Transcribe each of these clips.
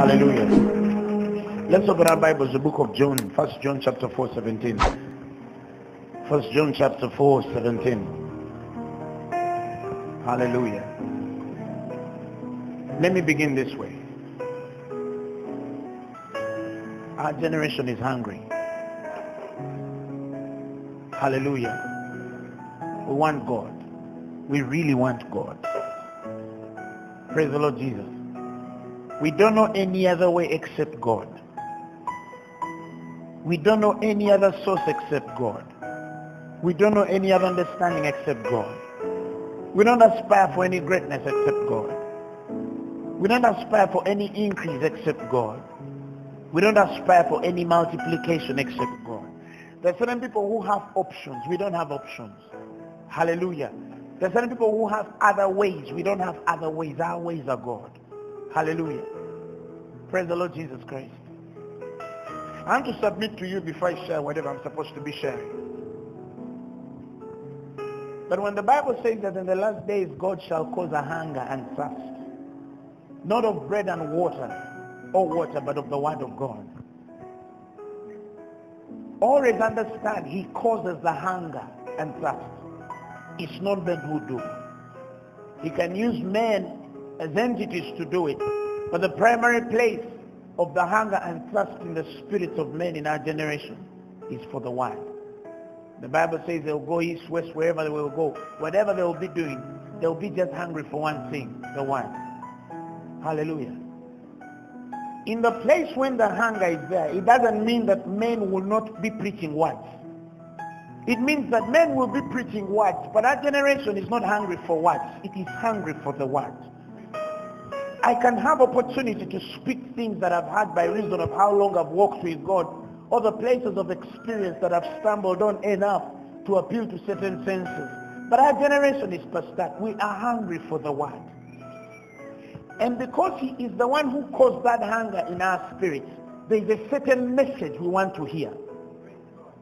Hallelujah. Let's open our Bibles, the book of John, First John chapter 4, 17. First John chapter 4, 17. Hallelujah. Let me begin this way. Our generation is hungry. Hallelujah. We want God. We really want God. Praise the Lord Jesus. We don't know any other way except God. We don't know any other source except God. We don't know any other understanding except God. We don't aspire for any greatness except God. We don't aspire for any increase except God. We don't aspire for any multiplication except God. There are certain people who have options. We don't have options. Hallelujah. There are certain people who have other ways. We don't have other ways. Our ways are God. Hallelujah. Praise the Lord Jesus Christ. I want to submit to you before I share whatever I'm supposed to be sharing. But when the Bible says that in the last days God shall cause a hunger and thirst, not of bread and water, or water, but of the word of God. Always understand he causes the hunger and thirst. It's not who do. He can use men as entities to do it. But the primary place of the hunger and thirst in the spirits of men in our generation is for the word. The Bible says they'll go east, west, wherever they will go. Whatever they will be doing, they'll be just hungry for one thing, the word. Hallelujah. In the place when the hunger is there, it doesn't mean that men will not be preaching words. It means that men will be preaching words, but our generation is not hungry for words. It is hungry for the word. I can have opportunity to speak things that I've had by reason of how long I've walked with God, or the places of experience that I've stumbled on enough to appeal to certain senses. But our generation is past that. We are hungry for the word. And because he is the one who caused that hunger in our spirits, there is a certain message we want to hear.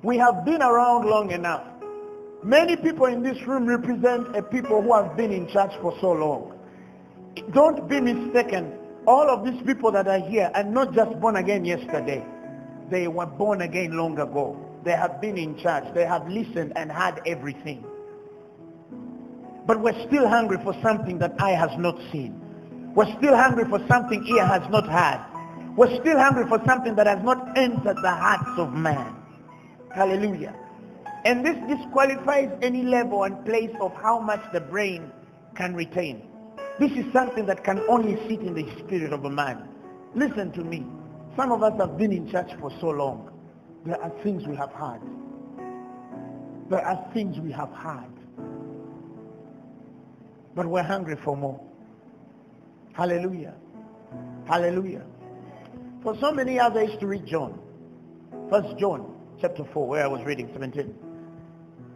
We have been around long enough. Many people in this room represent a people who have been in church for so long. Don't be mistaken. All of these people that are here are not just born again yesterday. They were born again long ago. They have been in church. They have listened and had everything. But we're still hungry for something that eye has not seen. We're still hungry for something ear has not had. We're still hungry for something that has not entered the hearts of man. Hallelujah. And this disqualifies any level and place of how much the brain can retain. This is something that can only sit in the spirit of a man. Listen to me. Some of us have been in church for so long. There are things we have heard. There are things we have heard. But we're hungry for more. Hallelujah. Hallelujah. For so many years I used to read John. First John chapter 4 where I was reading 17.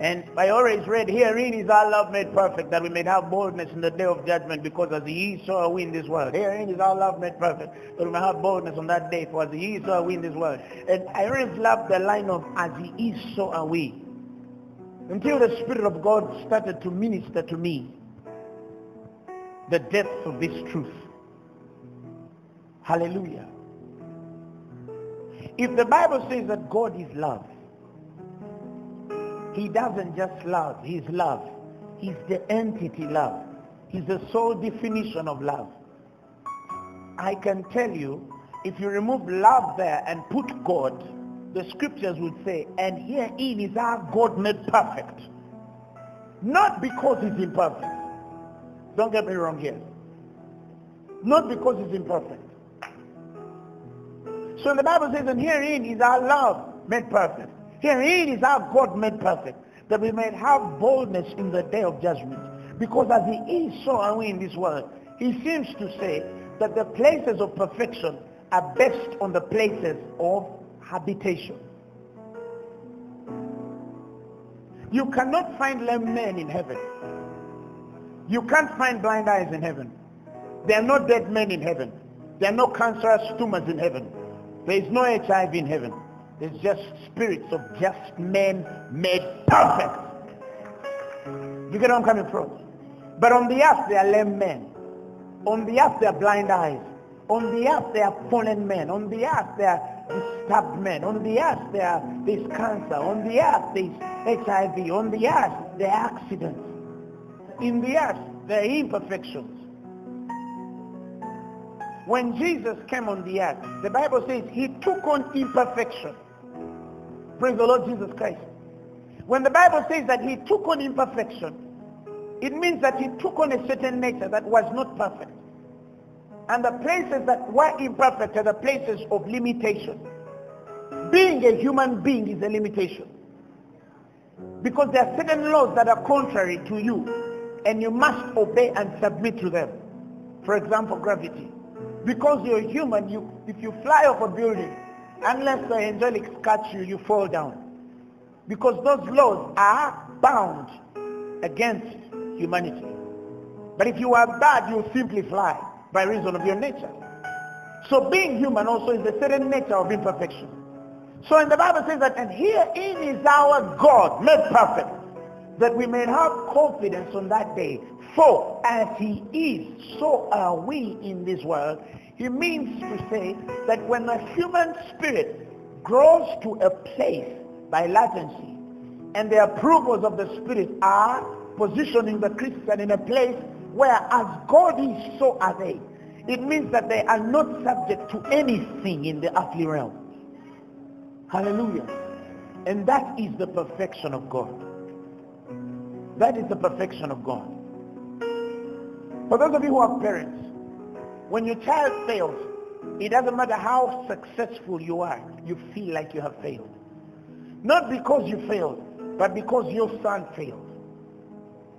And I always read, herein is our love made perfect, that we may have boldness in the day of judgment, because as so are we in this world. Herein is our love made perfect, that we may have boldness on that day, for as so are we in this world. And I always loved the line of, as he is, so are we. Until the Spirit of God started to minister to me the depth of this truth. Hallelujah. If the Bible says that God is love, he doesn't just love, he's love. He's the entity love. He's the sole definition of love. I can tell you, if you remove love there and put God, the scriptures would say, and herein is our God made perfect. Not because he's imperfect. Don't get me wrong here. Not because he's imperfect. So the Bible says, and herein is our love made perfect. Herein is our God made perfect, that we may have boldness in the day of judgment. Because as he is, so are we in this world. He seems to say that the places of perfection are based on the places of habitation. You cannot find lame men in heaven. You can't find blind eyes in heaven. There are no dead men in heaven. There are no cancerous tumors in heaven. There is no HIV in heaven. There's just spirits of just men made perfect. You get where I'm coming from? But on the earth, they are lame men. On the earth, they are blind eyes. On the earth they are fallen men. On the earth they are disturbed men. On the earth there there's cancer. On the earth there's HIV. On the earth there are accidents. In the earth there are imperfections. When Jesus came on the earth, the Bible says he took on imperfection. Praise the Lord Jesus Christ. When the Bible says that he took on imperfection, it means that he took on a certain nature that was not perfect. And the places that were imperfect are the places of limitation. Being a human being is a limitation. Because there are certain laws that are contrary to you and you must obey and submit to them. For example, gravity. Because you're human, you, if you fly off a building, unless the angelics catch you, you fall down. Because those laws are bound against humanity. But if you are bad, you simply fly by reason of your nature. So being human also is a certain nature of imperfection. So in the Bible says that, and herein is our God made perfect, that we may have confidence on that day. For as he is, so are we in this world. He means to say that when the human spirit grows to a place by latency, and the approvals of the spirit are positioning the Christian in a place where as God is, so are they. It means that they are not subject to anything in the earthly realm. Hallelujah. And that is the perfection of God. That is the perfection of God. For those of you who are parents, when your child fails, it doesn't matter how successful you are, you feel like you have failed. Not because you failed, but because your son failed.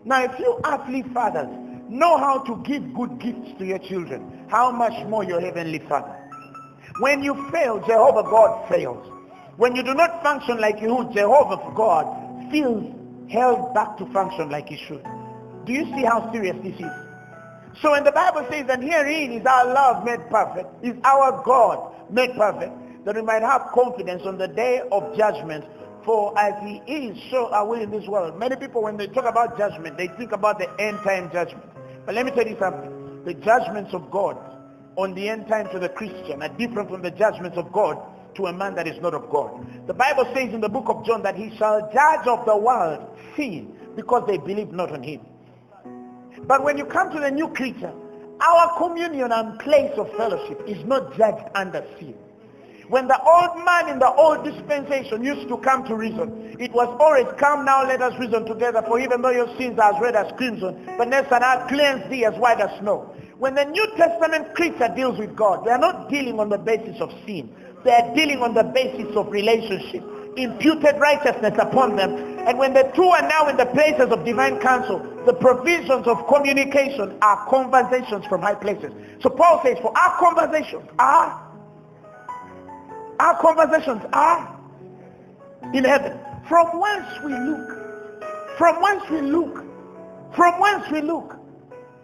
Now, if you earthly fathers know how to give good gifts to your children, how much more your heavenly Father? When you fail, Jehovah God fails. When you do not function like you, should, Jehovah God feels held back to function like he should. Do you see how serious this is? So when the Bible says, and herein is our love made perfect, is our God made perfect, that we might have confidence on the day of judgment. For as he is, so are we in this world. Many people, when they talk about judgment, they think about the end time judgment. But let me tell you something. The judgments of God on the end time to the Christian are different from the judgments of God to a man that is not of God. The Bible says in the book of John that he shall judge of the world sin because they believe not on him. But when you come to the new creature, our communion and place of fellowship is not judged under sin. When the old man in the old dispensation used to come to reason, it was always, come now, let us reason together, for even though your sins are as red as crimson, Vanessa and I cleanse thee as white as snow. When the New Testament creature deals with God, they are not dealing on the basis of sin. They are dealing on the basis of relationship, imputed righteousness upon them. And when the two are now in the places of divine counsel, the provisions of communication are conversations from high places. So Paul says, for our conversations are our conversations are in heaven. From whence we look. From whence we look. From whence we look.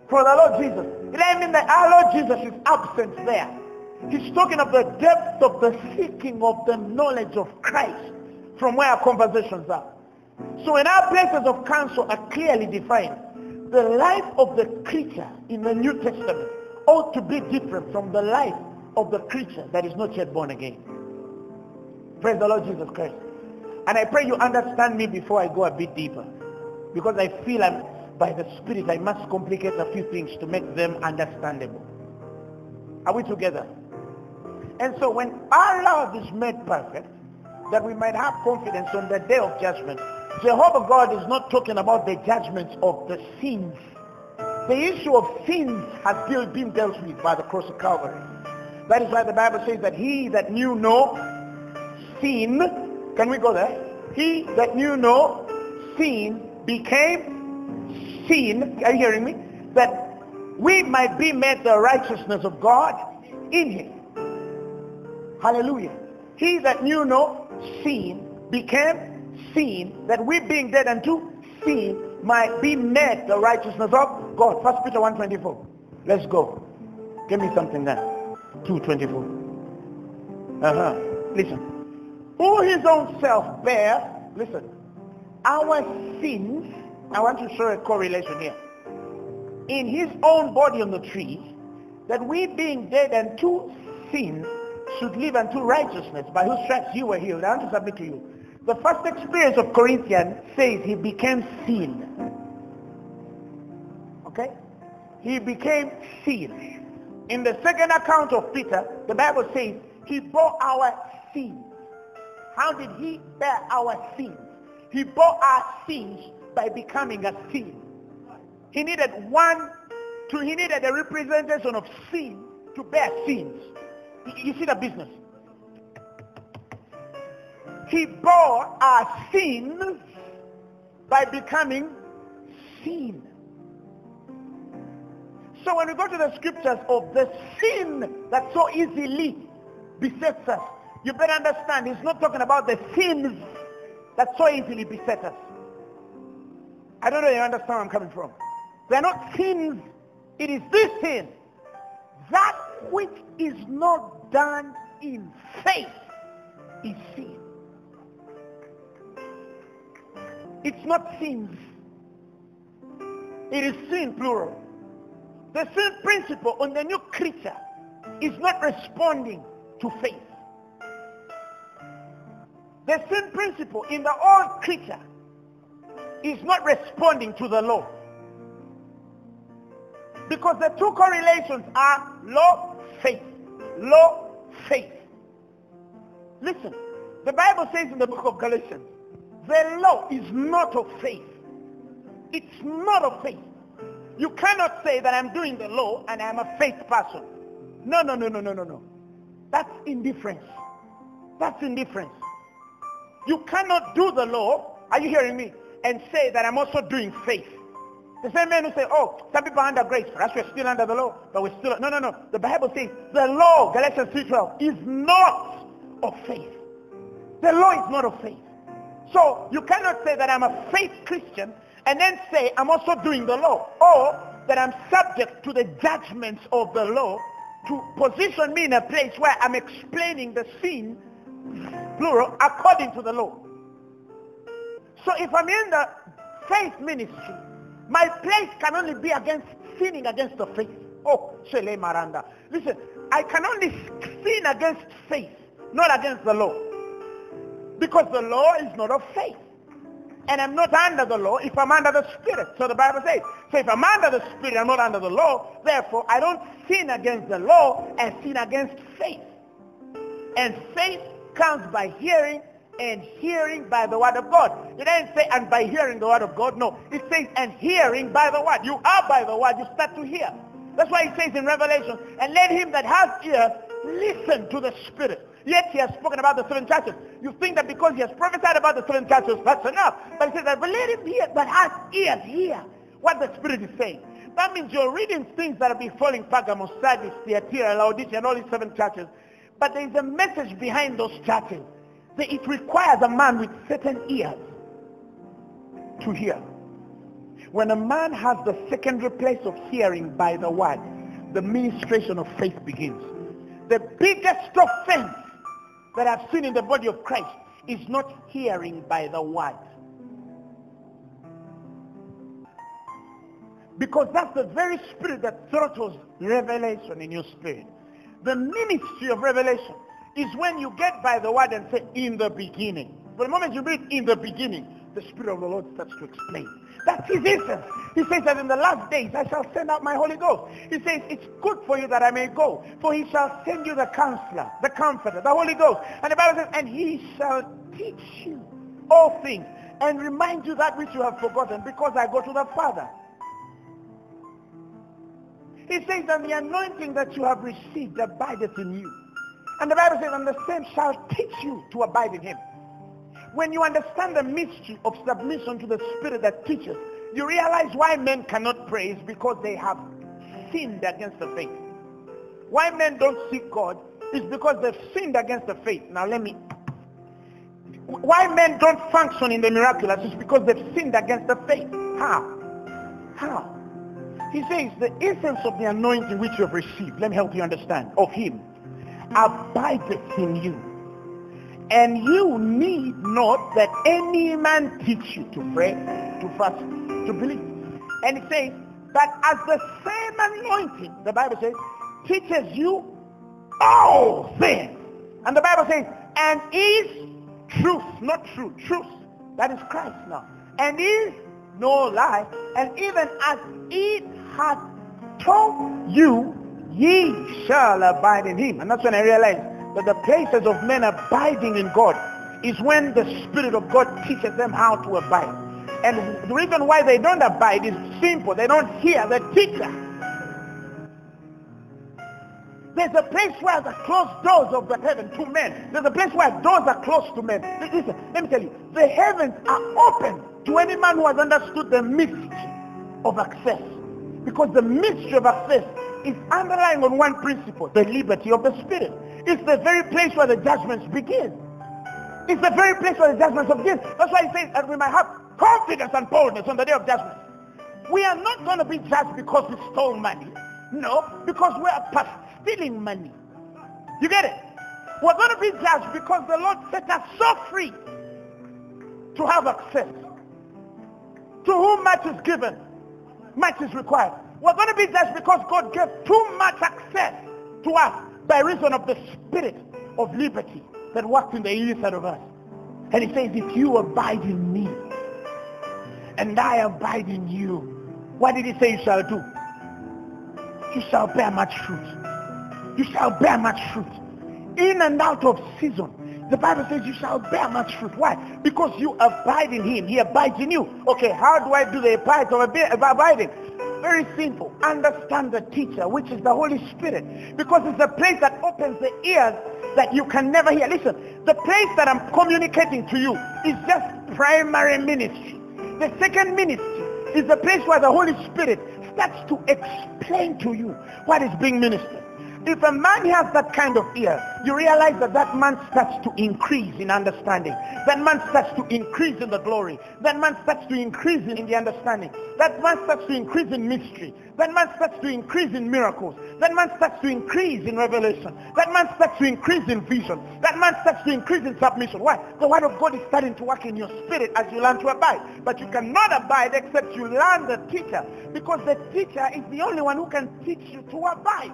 For the Lord Jesus. It doesn't mean that our Lord Jesus is absent there. He's talking of the depth of the seeking of the knowledge of Christ from where our conversations are. So in our places of counsel are clearly defined. The life of the creature in the New Testament ought to be different from the life of the creature that is not yet born again. Praise the Lord Jesus Christ. And I pray you understand me before I go a bit deeper. Because I feel I'm, by the Spirit I must complicate a few things to make them understandable. Are we together? And so when our love is made perfect, that we might have confidence on the day of judgment, Jehovah God is not talking about the judgments of the sins. The issue of sins has still been dealt with by the cross of Calvary. That is why the Bible says that he that knew no sin, can we go there? He that knew no sin became sin, are you hearing me? That we might be made the righteousness of God in him. Hallelujah. He that knew no sin became sin, that we being dead unto sin might be made the righteousness of God. First Peter 1.24. Let's go. Give me something there. 2.24. Uh-huh. Listen. Who his own self bear, listen, our sins, I want to show a correlation here. In his own body on the tree, that we being dead unto sin should live unto righteousness, by whose stripes you were healed. I want to submit to you. The first experience of Corinthians says he became sin. Okay? He became sin. In the second account of Peter, the Bible says he bore our sins. How did he bear our sins? He bore our sins by becoming a sin. He needed one, to, he needed a representation of sin to bear sins. You see the business? He bore our sins by becoming sin. So when we go to the scriptures of the sin that so easily besets us, you better understand he's not talking about the sins that so easily beset us. I don't know if you understand where I'm coming from. They're not sins. It is this sin. That which is not done in faith is sin. It's not sins. It is sin plural. The sin principle on the new creature is not responding to faith. The sin principle in the old creature is not responding to the law. Because the two correlations are law, faith. Law, faith. Listen, the Bible says in the book of Galatians, the law is not of faith. It's not of faith. You cannot say that I'm doing the law and I'm a faith person. No, no, no, no, no, no, no. That's indifference. That's indifference. You cannot do the law, are you hearing me, and say that I'm also doing faith. The same men who say, oh, some people are under grace, us we're still under the law, but we're still... No, no, no. The Bible says the law, Galatians 3.12, is not of faith. The law is not of faith. So you cannot say that I'm a faith Christian and then say I'm also doing the law or that I'm subject to the judgments of the law to position me in a place where I'm explaining the sin, plural, according to the law. So if I'm in the faith ministry, my place can only be against sinning against the faith. Oh, Shele Maranda. Listen, I can only sin against faith, not against the law. Because the law is not of faith. And I'm not under the law if I'm under the Spirit. So the Bible says, so if I'm under the Spirit, I'm not under the law. Therefore, I don't sin against the law and sin against faith. And faith comes by hearing and hearing by the word of God. It doesn't say and by hearing the word of God. No, it says and hearing by the word. You are by the word. You start to hear. That's why it says in Revelation, and let him that has ears listen to the Spirit. Yet he has spoken about the seven churches. You think that because he has prophesied about the seven churches, that's enough. But he says that, but let him hear that has ears hear what the Spirit is saying. That means you're reading things that are befalling Pergamos, Sardis, Thyatira, Laodicea, and all these seven churches. But there is a message behind those churches. That it requires a man with certain ears to hear. When a man has the secondary place of hearing by the word, the ministration of faith begins. The biggest offense that I've seen in the body of Christ is not hearing by the word. Because that's the very spirit that throttles revelation in your spirit. The ministry of revelation is when you get by the word and say, in the beginning. For the moment you read in the beginning, the Spirit of the Lord starts to explain. That's his essence. He says that in the last days I shall send out my Holy Ghost. He says it's good for you that I may go, for he shall send you the counselor, the comforter, the Holy Ghost. And the Bible says, and he shall teach you all things and remind you that which you have forgotten because I go to the Father. He says that the anointing that you have received abideth in you. And the Bible says, and the same shall teach you to abide in him. When you understand the mystery of submission to the Spirit that teaches, you realize why men cannot pray is because they have sinned against the faith. Why men don't seek God is because they've sinned against the faith. Now let me... Why men don't function in the miraculous is because they've sinned against the faith. How? How? He says the essence of the anointing which you have received, let me help you understand, of him, abideth in you. And you need not that any man teach you to pray, to fast, to believe. And it says that as the same anointing, the Bible says, teaches you all things. And the Bible says, and is truth, not true, truth. That is Christ now. And is no lie. And even as it hath told you, ye shall abide in him. And that's when I realized the places of men abiding in God is when the Spirit of God teaches them how to abide. And the reason why they don't abide is simple. They don't hear the teacher. There's a place where the closed doors of the heaven to men. There's a place where doors are closed to men. Listen, let me tell you, the heavens are open to any man who has understood the mystery of access. Because the mystery of access is underlying on one principle, the liberty of the spirit. It's the very place where the judgments begin. It's the very place where the judgments begin. That's why he says that we might have confidence and boldness on the day of judgment. We are not going to be judged because we stole money. No, because we are past stealing money. You get it? We're going to be judged because the Lord set us so free to have access. To whom much is given, much is required. We're going to be judged because God gave too much access to us by reason of the spirit of liberty that worked in the inside of us. And he says, if you abide in me and I abide in you, what did he say you shall do? You shall bear much fruit. You shall bear much fruit. In and out of season. The Bible says you shall bear much fruit. Why? Because you abide in him. He abides in you. Okay, how do I do the abide of abiding? Very simple. Understand the teacher, which is the Holy Spirit. Because it's the place that opens the ears that you can never hear. Listen, the place that I'm communicating to you is just primary ministry. The second ministry is the place where the Holy Spirit starts to explain to you what is being ministered. If a man has that kind of ear, you realize that that man starts to increase in understanding. That man starts to increase in the glory. That man starts to increase in the understanding. That man starts to increase in mystery. That man starts to increase in miracles. That man starts to increase in revelation. That man starts to increase in vision. That man starts to increase in submission. Why? The word of God is starting to work in your spirit as you learn to abide. But you cannot abide except you learn the teacher. Because the teacher is the only one who can teach you to abide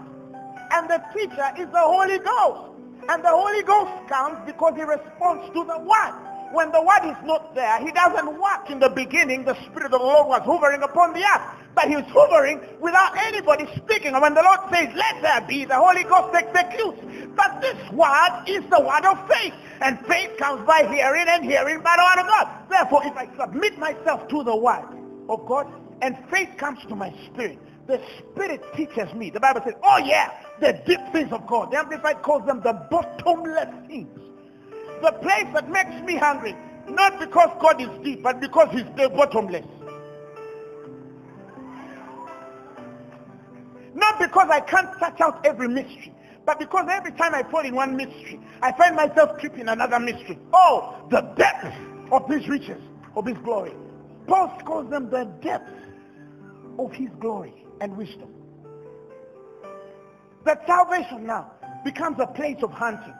and the teacher is the Holy Ghost. And the Holy Ghost comes because he responds to the word. When the word is not there, he doesn't work. In the beginning, the Spirit of the Lord was hovering upon the earth. But he was hovering without anybody speaking. And when the Lord says, let there be, the Holy Ghost executes. But this word is the word of faith. And faith comes by hearing and hearing by the word of God. Therefore, if I submit myself to the word of God and faith comes to my spirit, the Spirit teaches me. The Bible says, oh yeah, the deep things of God. The Amplified calls them the bottomless things. The place that makes me hungry, not because God is deep, but because he's the bottomless. Not because I can't search out every mystery, but because every time I fall in one mystery, I find myself tripping another mystery. Oh, the depth of his riches, of his glory. Paul calls them the depth of his glory and wisdom. That salvation now becomes a place of hunting.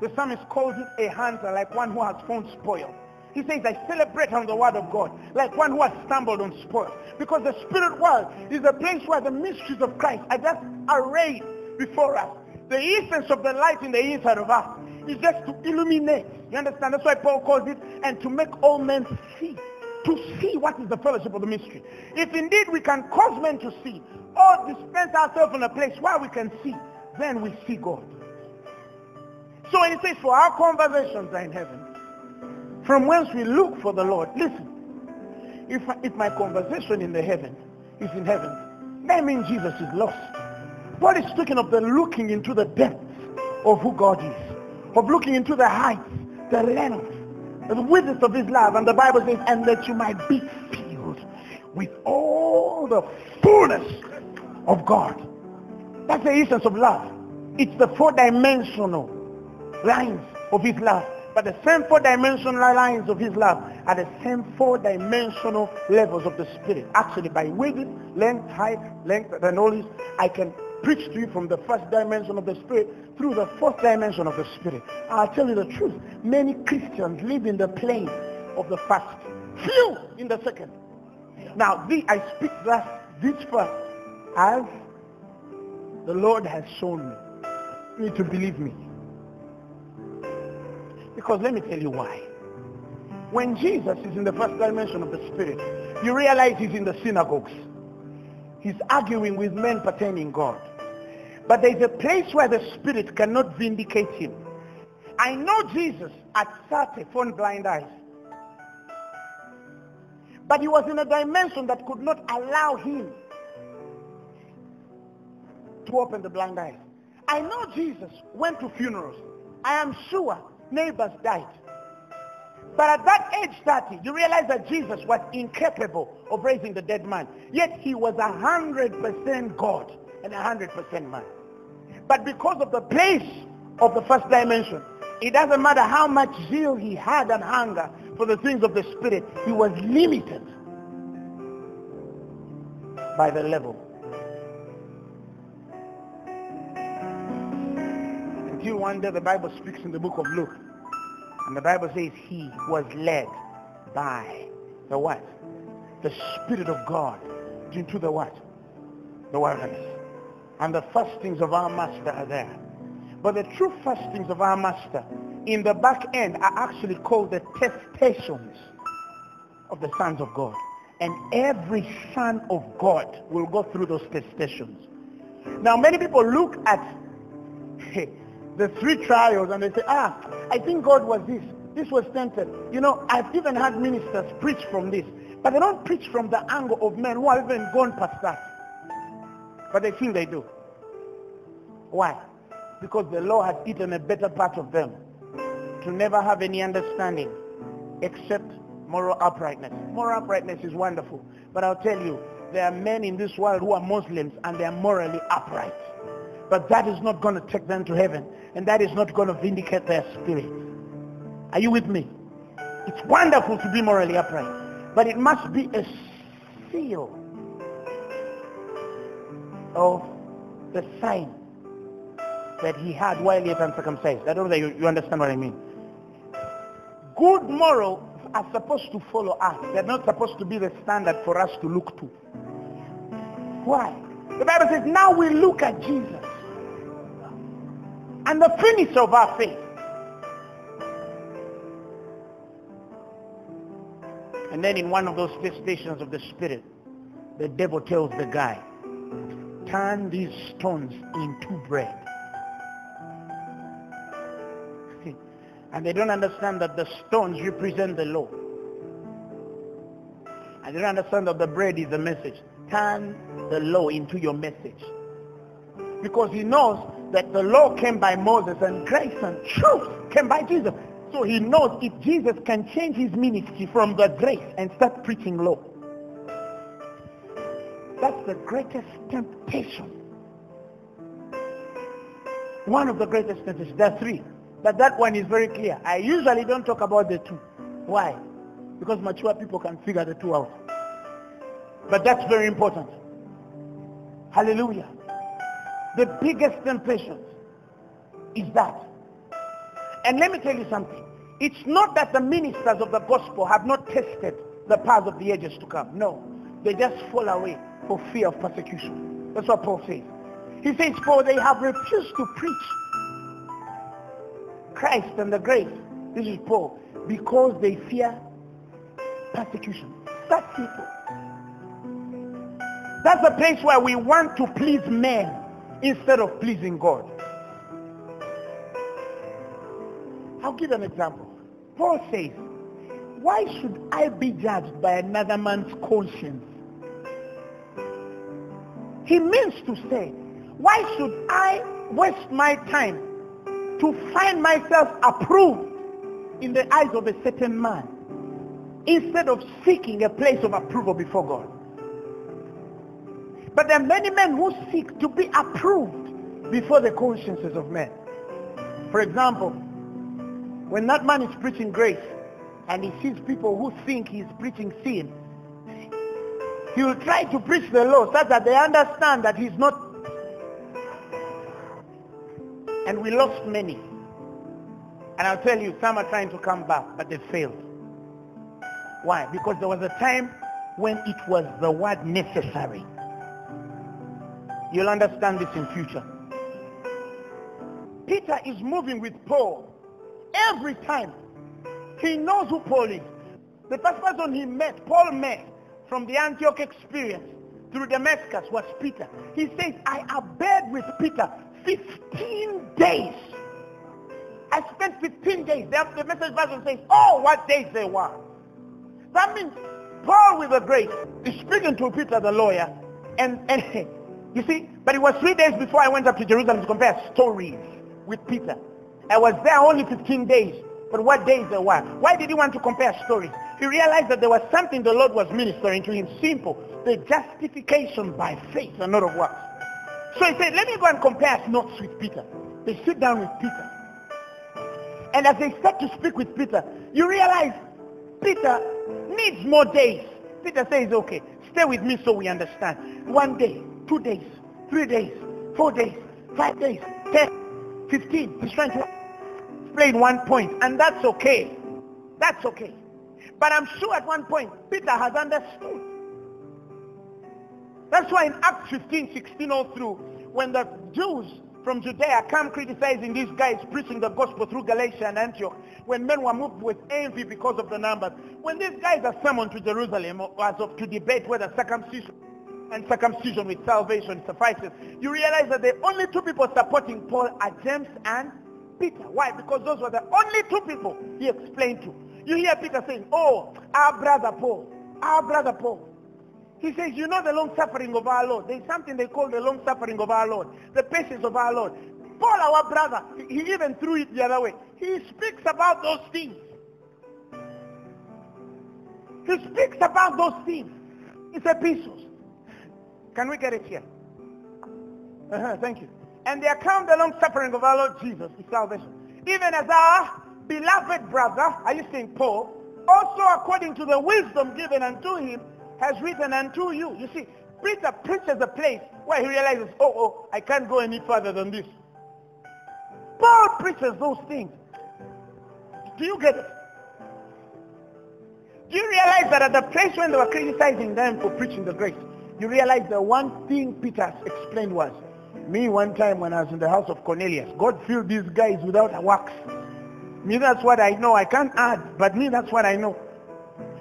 The psalmist calls it a hunter, like one who has found spoil. He says, I celebrate on the word of God, like one who has stumbled on spoil. Because the spirit world is a place where the mysteries of Christ are just arrayed before us. The essence of the light in the inside of us is just to illuminate. You understand? That's why Paul calls it, and to make all men see to see what is the fellowship of the mystery. If indeed we can cause men to see or dispense ourselves in a place where we can see, then we see God. So when says, for our conversations are in heaven, from whence we look for the Lord. Listen, if, if my conversation in the heaven is in heaven, that means Jesus is lost. Paul is speaking of the looking into the depths of who God is, of looking into the heights, the length, the witness of his love. And the Bible says, and that you might be filled with all the fullness of God. That's the essence of love. It's the four-dimensional lines of his love. But the same four-dimensional lines of his love are the same four-dimensional levels of the Spirit. Actually, by width, length, height, length, and all this, I can preach to you from the first dimension of the Spirit through the fourth dimension of the Spirit. I'll tell you the truth. Many Christians live in the plane of the first. Few in the second. Now, the, I speak that this first as The Lord has shown me. You need to believe me. Because let me tell you why. When Jesus is in the first dimension of the Spirit, you realize he's in the synagogues. He's arguing with men pertaining God. But there's a place where the Spirit cannot vindicate him. I know Jesus at 30 phone blind eyes. But he was in a dimension that could not allow him to open the blind eyes. I know Jesus went to funerals. I am sure neighbors died. But at that age 30, you realize that Jesus was incapable of raising the dead man. Yet he was 100% God and 100% man. But because of the place of the first dimension, it doesn't matter how much zeal he had and hunger for the things of the Spirit, he was limited by the level. Until one day the Bible speaks in the book of Luke. And the Bible says he was led by the what? The Spirit of God into the what? The wilderness. And the fastings of our Master are there. But the true fastings of our Master in the back end are actually called the testations of the sons of God. And every son of God will go through those testations. Now many people look at the three trials and they say, ah, I think God was this. This was tempted. You know, I've even had ministers preach from this. But they don't preach from the angle of men who have even gone past that. But they think they do. Why? Because the law has eaten a better part of them to never have any understanding except moral uprightness. Moral uprightness is wonderful. But I'll tell you, there are men in this world who are Muslims and they are morally upright. But that is not going to take them to heaven. And that is not going to vindicate their spirit. Are you with me? It's wonderful to be morally upright. But it must be a seal of the sign that he had while yet uncircumcised. I don't know if you, you understand what I mean. Good morals are supposed to follow us. They're not supposed to be the standard for us to look to. Why? The Bible says, now we look at Jesus and the finish of our faith. And then in one of those stations of the Spirit, the devil tells the guy, turn these stones into bread. And they don't understand that the stones represent the law. And they don't understand that the bread is the message. Turn the law into your message. Because he knows that the law came by Moses and grace and truth came by Jesus. So he knows if Jesus can change his ministry from the grace and start preaching law. That's the greatest temptation. One of the greatest temptations. There are three. But that one is very clear. I usually don't talk about the two. Why? Because mature people can figure the two out. But that's very important. Hallelujah. The biggest temptation is that. And let me tell you something. It's not that the ministers of the gospel have not tested the paths of the ages to come. No. They just fall away for fear of persecution. That's what Paul says. He says, for they have refused to preach Christ and the grace. This is Paul. Because they fear persecution. That's people. That's the place where we want to please men instead of pleasing God. I'll give an example. Paul says, why should I be judged by another man's conscience? He means to say, why should I waste my time to find myself approved in the eyes of a certain man instead of seeking a place of approval before God? But there are many men who seek to be approved before the consciences of men. For example, when that man is preaching grace and he sees people who think he's preaching sin, he will try to preach the law so that they understand that he's not. And we lost many. And I'll tell you, some are trying to come back, but they failed. Why? Because there was a time when it was the word necessary. You'll understand this in future. Peter is moving with Paul every time. He knows who Paul is. The first person he met, Paul met from the Antioch experience through Damascus was Peter. He says, I abode with Peter 15 days. I spent 15 days. The, the message version says, oh, what days they were. That means Paul with the grace is speaking to Peter the lawyer. And, and you see, but it was three days before I went up to Jerusalem to compare stories with Peter. I was there only 15 days. But what days they were? Why did he want to compare stories? He realized that there was something the Lord was ministering to him. Simple. The justification by faith and not of works. So he said, let me go and compare notes with Peter. They sit down with Peter. And as they start to speak with Peter, you realize Peter needs more days. Peter says, okay, stay with me so we understand. One day, two days, three days, four days, five days, ten, fifteen. He's trying to explain one point, and that's okay. That's okay. But I'm sure at one point, Peter has understood. That's why in Acts 15, 16 all through, when the Jews from Judea come criticizing these guys preaching the gospel through Galatia and Antioch, when men were moved with envy because of the numbers, when these guys are summoned to Jerusalem as of to debate whether circumcision and circumcision with salvation suffices, you realize that the only two people supporting Paul are James and Peter. Why? Because those were the only two people he explained to. You hear Peter saying, oh, our brother Paul, our brother Paul. He says, you know the long suffering of our Lord. There's something they call the long suffering of our Lord, the patience of our Lord. Paul, our brother, he even threw it the other way. He speaks about those things. He speaks about those things. It's epistles. Can we get it here? Uh-huh, thank you. And they account the long suffering of our Lord Jesus is salvation. Even as our beloved brother, are you saying Paul, also according to the wisdom given unto him, has written unto you. You see, Peter preaches a place where he realizes, oh, oh, I can't go any further than this. Paul preaches those things. Do you get it? Do you realize that at the place when they were criticizing them for preaching the grace, you realize the one thing Peter explained was, me one time when I was in the house of Cornelius, God filled these guys without a works. Me, that's what I know. I can't add, but me, that's what I know.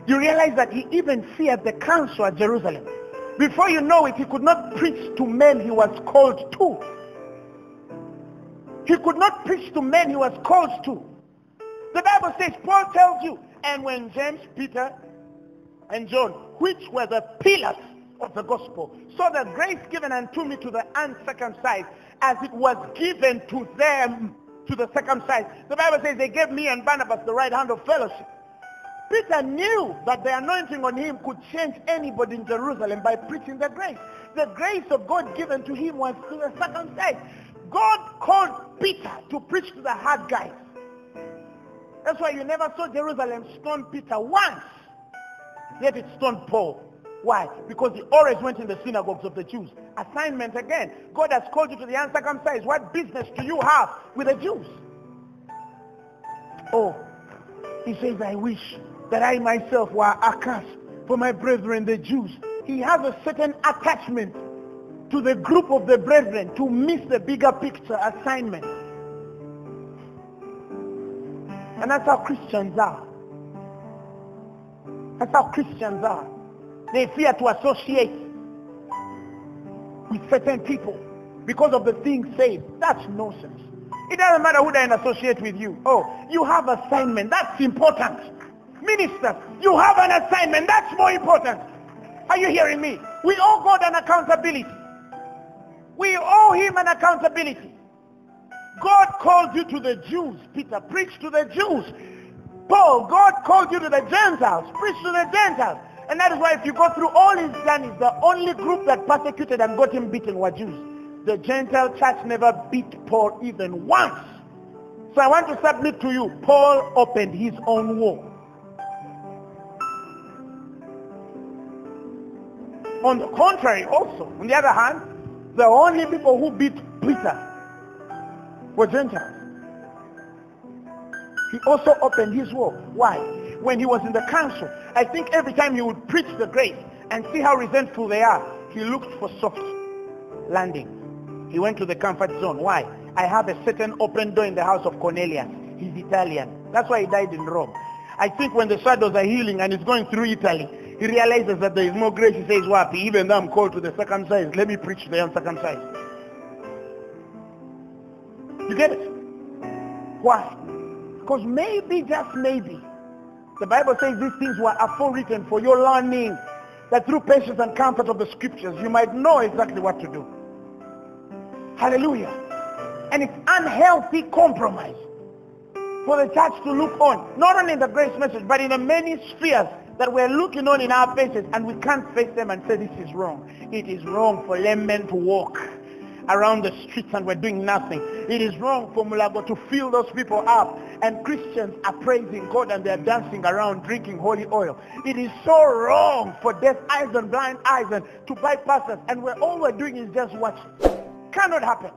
You realize that he even feared the council at Jerusalem. Before you know it, he could not preach to men he was called to. He could not preach to men he was called to. The Bible says, Paul tells you, and when James, Peter, and John, which were the pillars of the gospel, saw the grace given unto me to the uncircumcised, as it was given to them, to the circumcised. The Bible says they gave me and Barnabas the right hand of fellowship. Peter knew that the anointing on him could change anybody in Jerusalem by preaching the grace. The grace of God given to him was to the circumcised. God called Peter to preach to the hard guys. That's why you never saw Jerusalem stone Peter once. Yet it stoned Paul. Why? Because he always went in the synagogues of the Jews. Assignment again. God has called you to the uncircumcised. What business do you have with the Jews? Oh, he says, I wish that I myself were accursed for my brethren the Jews. He has a certain attachment to the group of the brethren to miss the bigger picture assignment. And that's how Christians are. That's how Christians are. They fear to associate with certain people because of the things said. That's nonsense. It doesn't matter who they associate with you. Oh, you have assignment. That's important. Minister, you have an assignment. That's more important. Are you hearing me? We owe God an accountability. We owe him an accountability. God called you to the Jews. Peter, preach to the Jews. Paul, God called you to the Gentiles. Preach to the Gentiles. And that is why if you go through all his journeys, the only group that persecuted and got him beaten were Jews. The Gentile church never beat Paul even once. So I want to submit to you, Paul opened his own war. On the contrary, also, on the other hand, the only people who beat Peter were Gentiles. He also opened his war. Why? When he was in the council, I think every time he would preach the grace and see how resentful they are, he looked for soft. landing. He went to the comfort zone. Why? I have a certain open door in the house of Cornelius. He's Italian. That's why he died in Rome. I think when the shadows are healing and he's going through Italy, he realizes that there is more grace. He says, Wapi, even though I'm called to the circumcised, let me preach to the uncircumcised. You get it? Why? Because maybe, just maybe, the Bible says these things were aforewritten for your learning, that through patience and comfort of the scriptures, you might know exactly what to do. Hallelujah. And it's unhealthy compromise for the church to look on, not only in the grace message, but in the many spheres that we're looking on in our faces, and we can't face them and say this is wrong. It is wrong for laymen to walk around the streets and we're doing nothing. It is wrong for Mulago to fill those people up and Christians are praising God and they're dancing around drinking holy oil. It is so wrong for deaf eyes and blind eyes and to bypass us and we're, all we're doing is just watching. Cannot happen.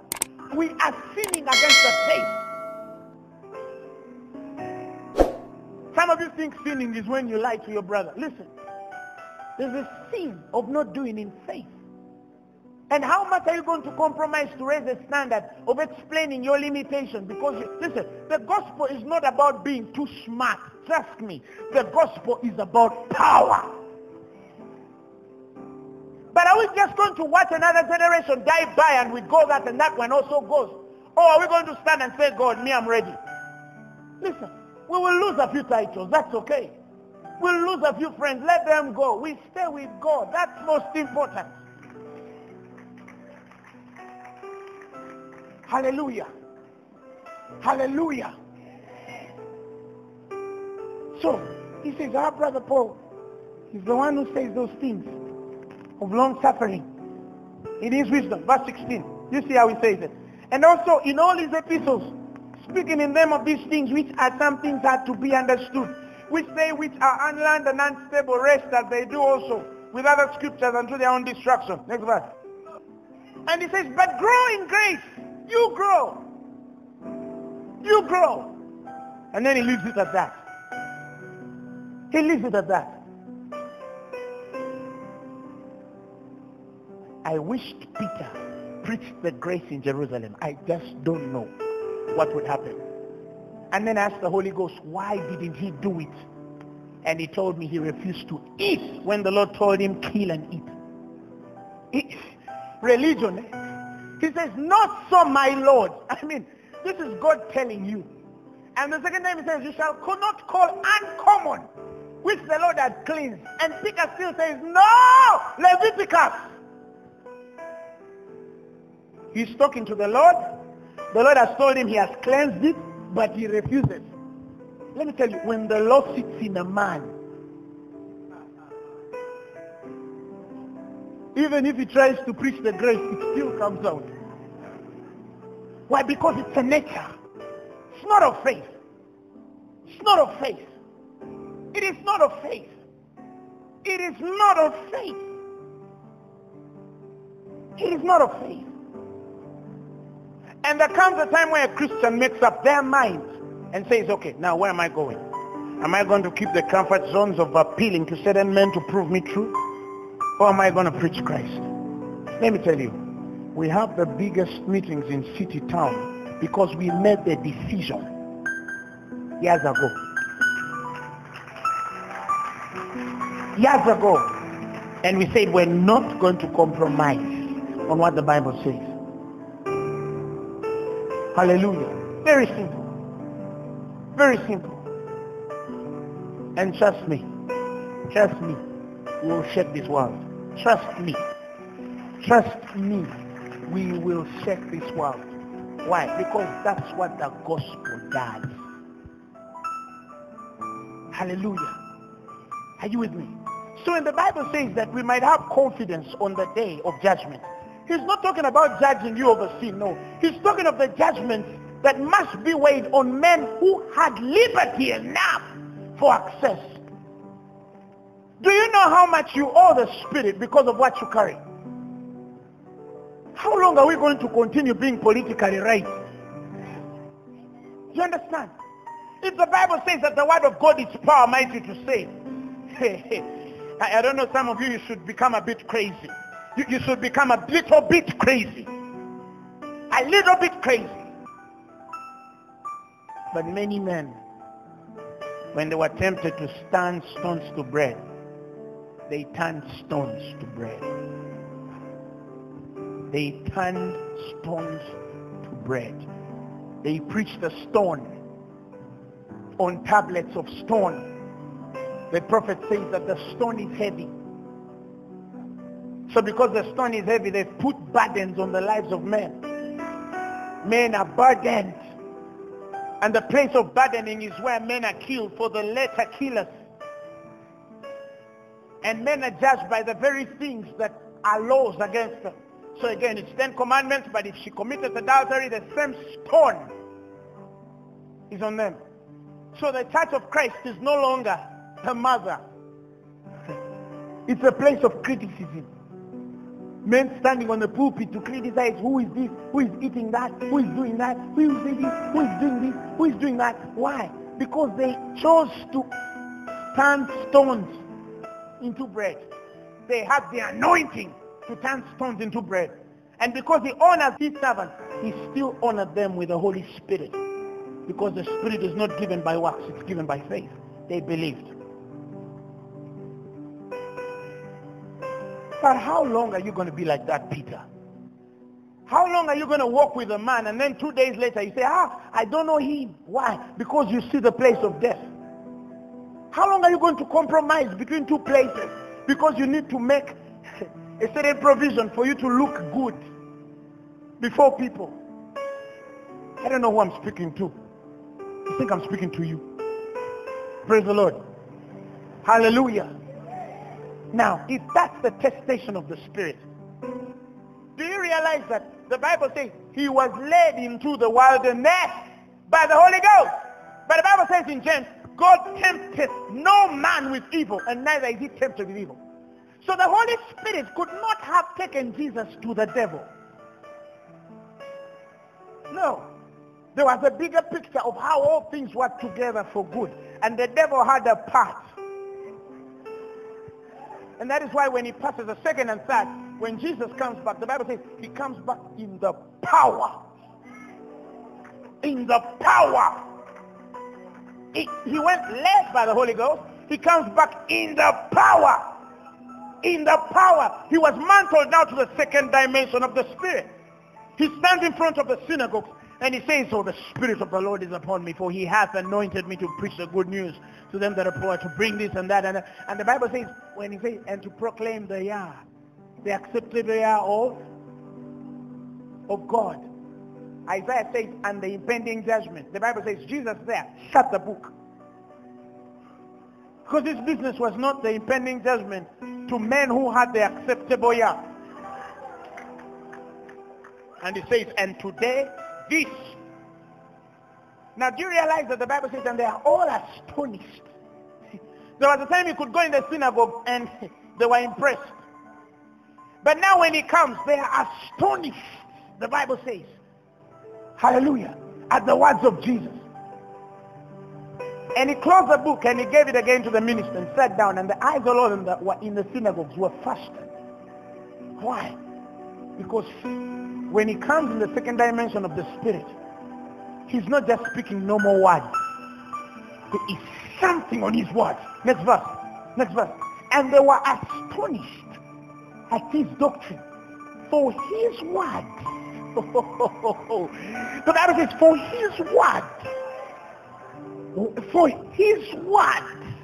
We are sinning against the faith. Some of you think sinning is when you lie to your brother. Listen, there's a sin of not doing in faith. And how much are you going to compromise to raise the standard of explaining your limitation? Because, you, listen, the gospel is not about being too smart. Trust me. The gospel is about power. But are we just going to watch another generation die by and we go that and that one also goes? Or are we going to stand and say, God, me, I'm ready? Listen, we will lose a few titles. That's okay. We'll lose a few friends. Let them go. We stay with God. That's most important. Hallelujah. Hallelujah. So, he says, our brother Paul is the one who says those things of long suffering in his wisdom. Verse 16. You see how he says it. And also in all his epistles, speaking in them of these things which are some things that to be understood, which they which are unlearned and unstable rest as they do also with other scriptures unto their own destruction. Next verse. And he says, but grow in grace you grow. You grow. And then he leaves it at that. He leaves it at that. I wished Peter preached the grace in Jerusalem. I just don't know what would happen. And then asked the Holy Ghost, why didn't he do it? And he told me he refused to eat when the Lord told him, kill and eat. It, religion, eh? He says, not so my Lord. I mean, this is God telling you. And the second time he says, you shall not call uncommon, which the Lord had cleansed. And Peter still says, no, Leviticus. He's talking to the Lord. The Lord has told him he has cleansed it, but he refuses. Let me tell you, when the Lord sits in a man, Even if he tries to preach the grace, it still comes out. Why? Because it's a nature. It's not of faith. It's not of faith. It is not of faith. It is not of faith. It is not of faith. And there comes a time where a Christian makes up their mind and says, okay, now where am I going? Am I going to keep the comfort zones of appealing to certain men to prove me true? Or am I going to preach Christ? Let me tell you, we have the biggest meetings in city town because we made the decision years ago. Years ago. And we said we're not going to compromise on what the Bible says. Hallelujah. Very simple. Very simple. And trust me, trust me, we'll shake this world. Trust me. Trust me. We will shake this world. Why? Because that's what the gospel does. Hallelujah. Are you with me? So when the Bible says that we might have confidence on the day of judgment, he's not talking about judging you over sin. No. He's talking of the judgment that must be weighed on men who had liberty enough for access do you know how much you owe the Spirit because of what you carry? How long are we going to continue being politically right? Do You understand? If the Bible says that the word of God is power mighty to save, I don't know, some of you, you should become a bit crazy. you, you should become a little bit crazy. A little bit crazy. But many men, when they were tempted to stand stones to bread, they turned stones to bread. They turned stones to bread. They preached the stone on tablets of stone. The prophet says that the stone is heavy. So because the stone is heavy, they've put burdens on the lives of men. Men are burdened. And the place of burdening is where men are killed for the letter killers. And men are judged by the very things that are laws against them. So again, it's Ten Commandments, but if she committed adultery, the same stone is on them. So the Church of Christ is no longer her mother. It's a place of criticism. Men standing on the pulpit to criticize who is this, who is eating that, who is doing that, who is doing this, who is doing this, who is doing that. Why? Because they chose to turn stones into bread. They had the anointing to turn stones into bread. And because he honors his servants, he still honored them with the Holy Spirit. Because the Spirit is not given by works, it's given by faith. They believed. But how long are you going to be like that, Peter? How long are you going to walk with a man and then two days later you say, ah, I don't know him. Why? Because you see the place of death. How long are you going to compromise between two places? Because you need to make a certain provision for you to look good before people. I don't know who I'm speaking to. I think I'm speaking to you. Praise the Lord. Hallelujah. Now, if that's the testation of the Spirit, do you realize that the Bible says he was led into the wilderness by the Holy Ghost? But the Bible says in James, God tempteth no man with evil, and neither is he tempted with evil. So the Holy Spirit could not have taken Jesus to the devil. No. There was a bigger picture of how all things work together for good. And the devil had a part. And that is why when he passes the second and third, when Jesus comes back, the Bible says he comes back in the power. In the power. He, he went led by the Holy Ghost. He comes back in the power. In the power. He was mantled now to the second dimension of the Spirit. He stands in front of the synagogue and he says, Oh, the Spirit of the Lord is upon me, for he hath anointed me to preach the good news to them that are poor, to bring this and that. And, and the Bible says, when he says, and to proclaim the year, the acceptable year of, of God. Isaiah says, and the impending judgment. The Bible says, Jesus there, shut the book. Because his business was not the impending judgment to men who had the acceptable year. And he says, and today this. Now do you realize that the Bible says, and they are all astonished. There was a time he could go in the synagogue and they were impressed. But now when he comes, they are astonished, the Bible says. Hallelujah. At the words of Jesus. And he closed the book and he gave it again to the minister and sat down and the eyes of all in the, in the synagogues were fastened. Why? Because when he comes in the second dimension of the spirit, he's not just speaking normal words. There is something on his words. Next verse. Next verse. And they were astonished at his doctrine. For his word. the Bible says, for his word. For his word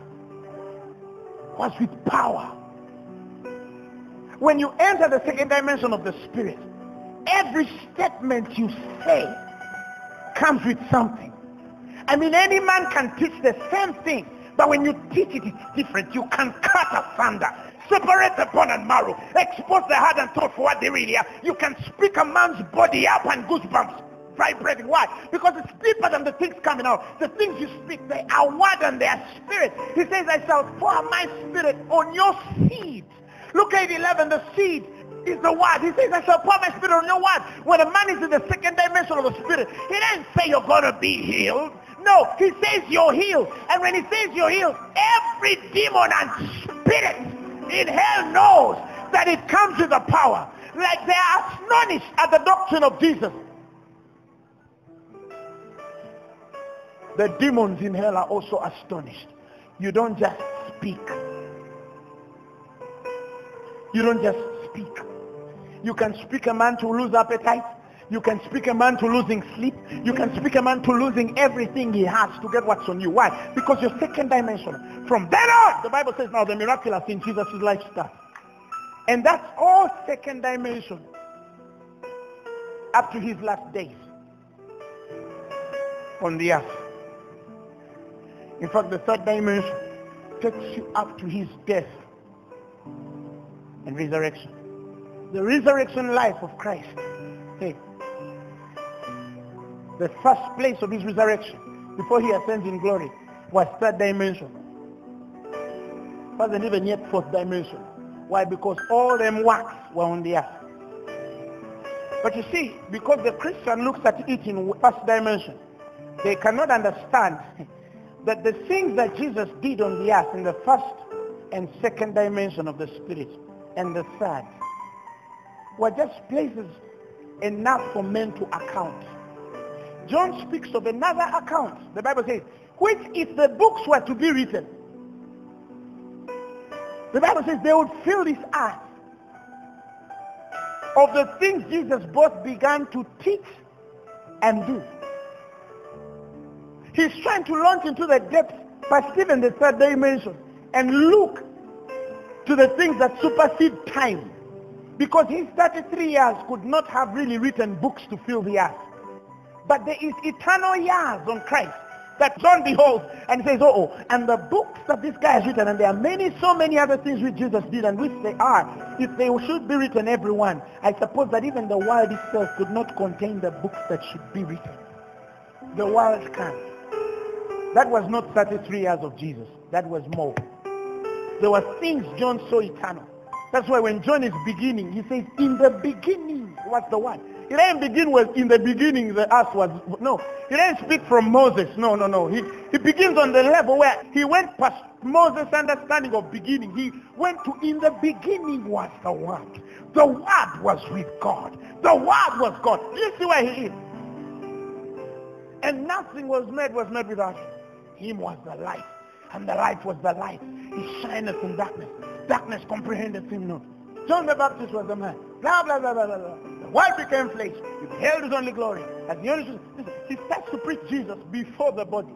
was with power. When you enter the second dimension of the spirit, every statement you say comes with something. I mean, any man can teach the same thing, but when you teach it, it's different. You can cut asunder, separate the bone and marrow, expose the heart and thought for what they really are. You can speak a man's body up and goosebumps vibrating. Why? Because it's deeper than the things coming out. The things you speak, they are word and they are spirit. He says, I shall pour my spirit on your seed. Look at 11, the seed is the word. He says, I shall pour my spirit on your word. When a man is in the second dimension of the spirit, he didn't say you're going to be healed. No, he says you're healed. And when he says you're healed, every demon and spirit in hell knows that it comes with a power. Like they are astonished at the doctrine of Jesus. The demons in hell are also astonished. You don't just speak. You don't just speak. You can speak a man to lose appetite. You can speak a man to losing sleep. You can speak a man to losing everything he has to get what's on you. Why? Because your second dimension. From then on, the Bible says now the miraculous in Jesus' life starts. And that's all second dimension up to his last days on the earth. In fact, the third dimension takes you up to his death and resurrection. The resurrection life of Christ. Hey, the first place of his resurrection before he ascends in glory was third dimension. Wasn't even yet fourth dimension. Why? Because all them works were on the earth. But you see, because the Christian looks at it in first dimension, they cannot understand that the things that Jesus did on the earth in the first and second dimension of the spirit and the third were just places enough for men to account. John speaks of another account. The Bible says, which if the books were to be written, the Bible says they would fill this earth of the things Jesus both began to teach and do. He's trying to launch into the depths, by in the third dimension, and look to the things that supersede time. Because his 33 years could not have really written books to fill the earth. But there is eternal years on Christ that John beholds and says, oh, oh, and the books that this guy has written, and there are many, so many other things which Jesus did and which they are, if they should be written, every one, I suppose that even the world itself could not contain the books that should be written. The world can. That was not 33 years of Jesus. That was more. There were things John saw eternal. That's why when John is beginning, he says, in the beginning was the one. He didn't begin with, in the beginning the earth was, no. He didn't speak from Moses. No, no, no. He, he begins on the level where he went past Moses' understanding of beginning. He went to, in the beginning was the Word. The Word was with God. The Word was God. Do You see where he is? And nothing was made was made without him. Him was the light. And the light was the light. He shineth in darkness. Darkness comprehended him not. John the Baptist was the man. Blah, blah, blah, blah, blah. The word became flesh. He beheld his only glory. And the only, he starts to preach Jesus before the body.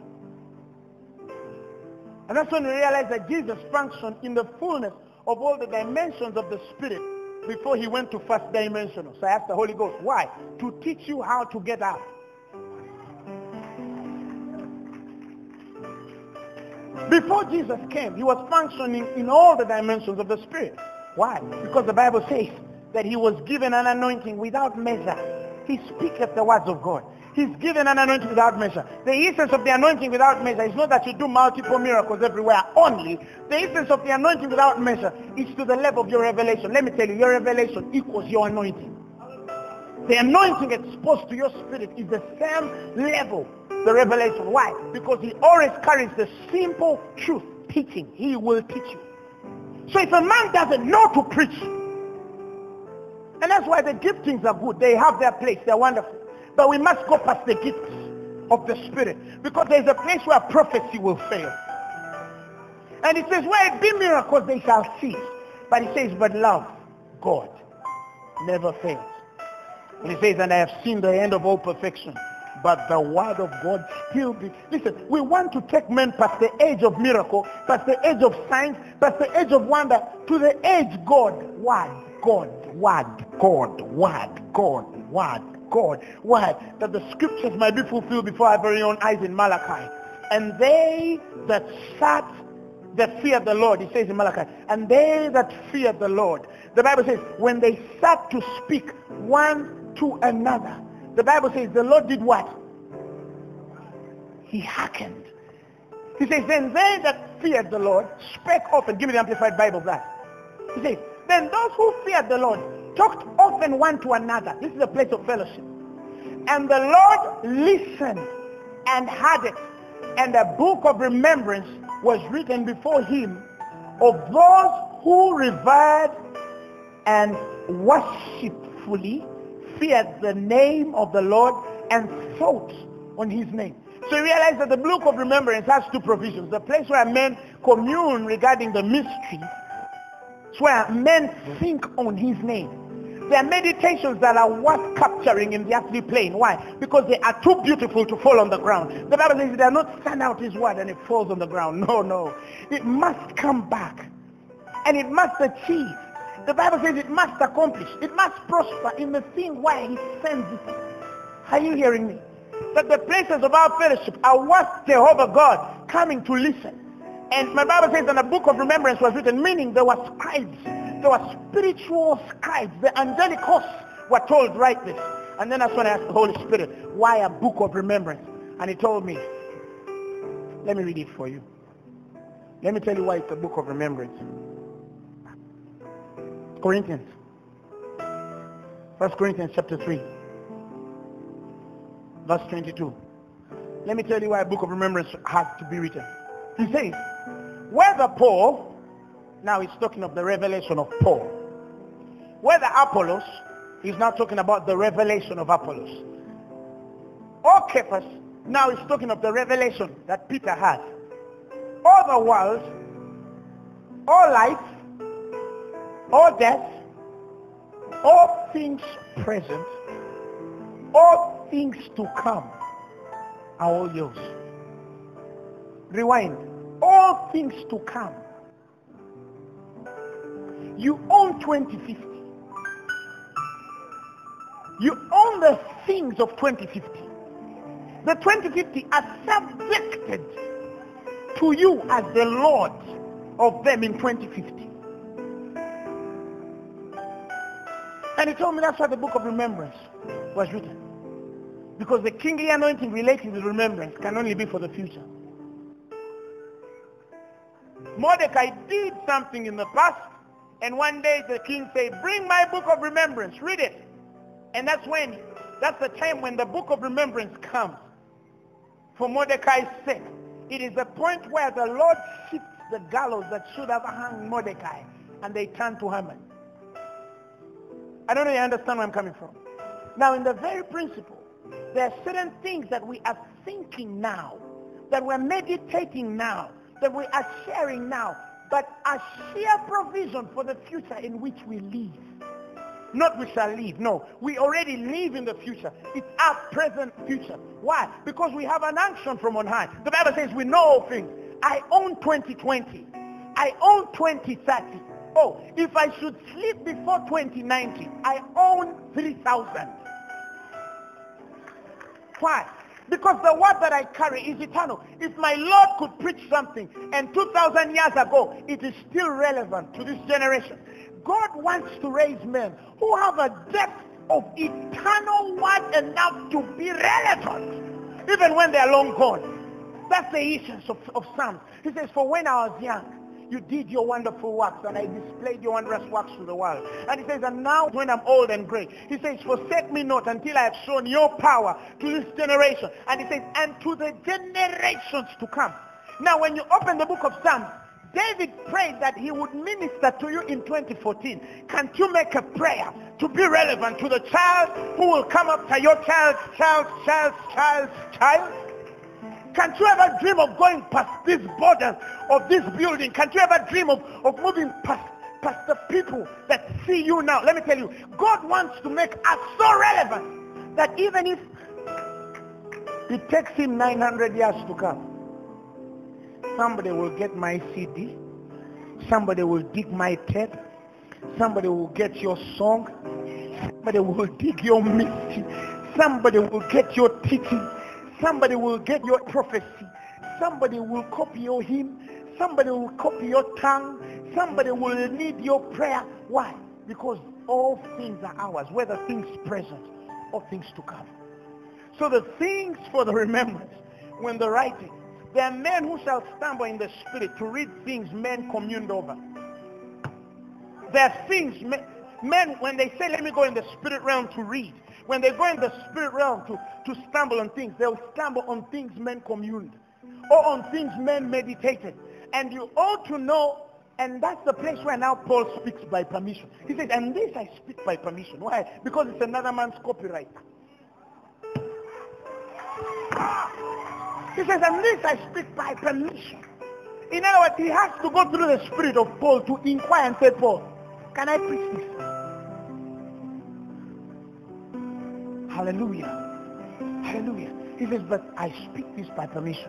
And that's when we realize that Jesus functioned in the fullness of all the dimensions of the Spirit before he went to first dimension. So I asked the Holy Ghost, why? To teach you how to get out. Before Jesus came, he was functioning in all the dimensions of the Spirit. Why? Because the Bible says that he was given an anointing without measure. He speaketh the words of God. He's given an anointing without measure. The essence of the anointing without measure is not that you do multiple miracles everywhere only. The essence of the anointing without measure is to the level of your revelation. Let me tell you, your revelation equals your anointing. The anointing exposed to your spirit is the same level, the revelation. Why? Because he always carries the simple truth, teaching. He will teach you. So if a man doesn't know to preach, and that's why the giftings are good. They have their place. They're wonderful. But we must go past the gifts of the Spirit because there's a place where prophecy will fail. And it says, where it be miracles, they shall cease. But it says, but love, God, never fails. And it says, and I have seen the end of all perfection. But the word of God still be. Listen, we want to take men past the age of miracle, past the age of signs, past the age of wonder, to the age God, word, God, word, God, word, God, word, God. Why? That the scriptures might be fulfilled before our very own eyes in Malachi. And they that sat, that feared the Lord, he says in Malachi, and they that feared the Lord. The Bible says, when they sat to speak one to another, the Bible says the Lord did what? He hearkened. He says, then they that feared the Lord spake often. Give me the Amplified Bible that. He says, then those who feared the Lord talked often one to another. This is a place of fellowship. And the Lord listened and heard it. And a book of remembrance was written before him of those who revered and worshipfully feared the name of the Lord and thought on his name. So you realize that the book of remembrance has two provisions. The place where men commune regarding the mystery. Where men think on his name. There are meditations that are worth capturing in the earthly plane. Why? Because they are too beautiful to fall on the ground. The Bible says they are not stand out his word and it falls on the ground. No, no. It must come back. And it must achieve. The Bible says it must accomplish. It must prosper in the thing why he sends it. Are you hearing me? That the places of our fellowship are worth Jehovah God coming to listen. And my Bible says that the book of remembrance was written, meaning there were scribes. There were spiritual scribes. The angelic hosts were told, write this. And then that's when I asked the Holy Spirit, why a book of remembrance? And he told me, let me read it for you. Let me tell you why it's a book of remembrance. Corinthians. First Corinthians chapter 3. Verse 22. Let me tell you why a book of remembrance has to be written. He says, whether Paul, now he's talking of the revelation of Paul. Whether Apollos, he's now talking about the revelation of Apollos. Or Cephas, now he's talking of the revelation that Peter had. All the world, all life, all death, all things present, all things to come are all yours. Rewind. All things to come. You own 2050. You own the things of 2050. The 2050 are subjected to you as the Lord of them in 2050. And he told me that's why the book of remembrance was written. Because the kingly anointing relating to remembrance can only be for the future. Mordecai did something in the past, and one day the king said, bring my book of remembrance, read it. And that's when, that's the time when the book of remembrance comes. For Mordecai's sake. It is the point where the Lord shifts the gallows that should have hung Mordecai, and they turn to Haman. I don't know if you understand where I'm coming from. Now, in the very principle, there are certain things that we are thinking now, that we're meditating now, that we are sharing now, but a sheer provision for the future in which we live. Not we shall live. No, we already live in the future. It's our present future. Why? Because we have an action from on high. The Bible says we know all things. I own 2020. I own 2030. Oh, if I should sleep before 2090, I own 3,000. Why? Because the word that I carry is eternal. If my Lord could preach something and 2,000 years ago, it is still relevant to this generation. God wants to raise men who have a depth of eternal word enough to be relevant, even when they are long gone. That's the essence of, of Psalms. He says, for when I was young, you did your wonderful works and I displayed your wondrous works to the world. And he says, and now when I'm old and gray, he says, forsake me not until I have shown your power to this generation. And he says, and to the generations to come. Now when you open the book of Psalms, David prayed that he would minister to you in 2014. Can't you make a prayer to be relevant to the child who will come after your child's child's child's child's child? Can't you ever dream of going past these borders of this building? Can't you ever dream of, of moving past, past the people that see you now? Let me tell you, God wants to make us so relevant that even if it takes him 900 years to come, somebody will get my CD, somebody will dig my tape, somebody will get your song, somebody will dig your mystery, somebody will get your teaching, Somebody will get your prophecy. Somebody will copy your hymn. Somebody will copy your tongue. Somebody will need your prayer. Why? Because all things are ours, whether things present or things to come. So the things for the remembrance, when the writing, there are men who shall stumble in the spirit to read things men communed over. There are things men, men, when they say, let me go in the spirit realm to read, when they go in the spirit realm to, to stumble on things, they'll stumble on things men communed or on things men meditated. And you ought to know And that's the place where now Paul speaks by permission. He says, and this I speak by permission. Why? Because it's another man's copyright. He says, and this I speak by permission. In other words, he has to go through the spirit of Paul to inquire and say, Paul, can I preach this? Hallelujah. Hallelujah. He says, but I speak this by permission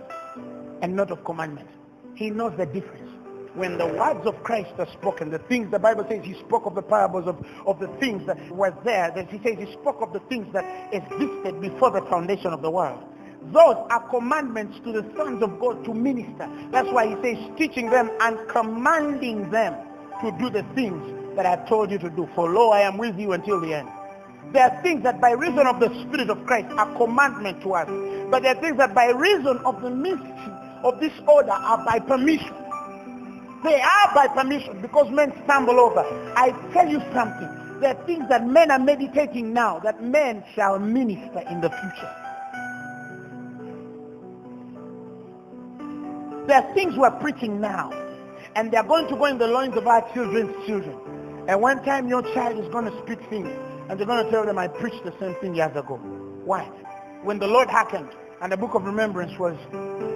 and not of commandment. He knows the difference. When the words of Christ are spoken, the things the Bible says he spoke of the parables of, of the things that were there, that he says he spoke of the things that existed before the foundation of the world. Those are commandments to the sons of God to minister. That's why he says teaching them and commanding them to do the things that I told you to do. For lo, I am with you until the end. There are things that by reason of the Spirit of Christ are commandment to us. But there are things that by reason of the mystery of this order are by permission. They are by permission because men stumble over. I tell you something. There are things that men are meditating now that men shall minister in the future. There are things we're preaching now. And they're going to go in the loins of our children's children. And one time your child is going to speak things. And they're going to tell them, I preached the same thing years ago. Why? When the Lord hearkened and the book of remembrance was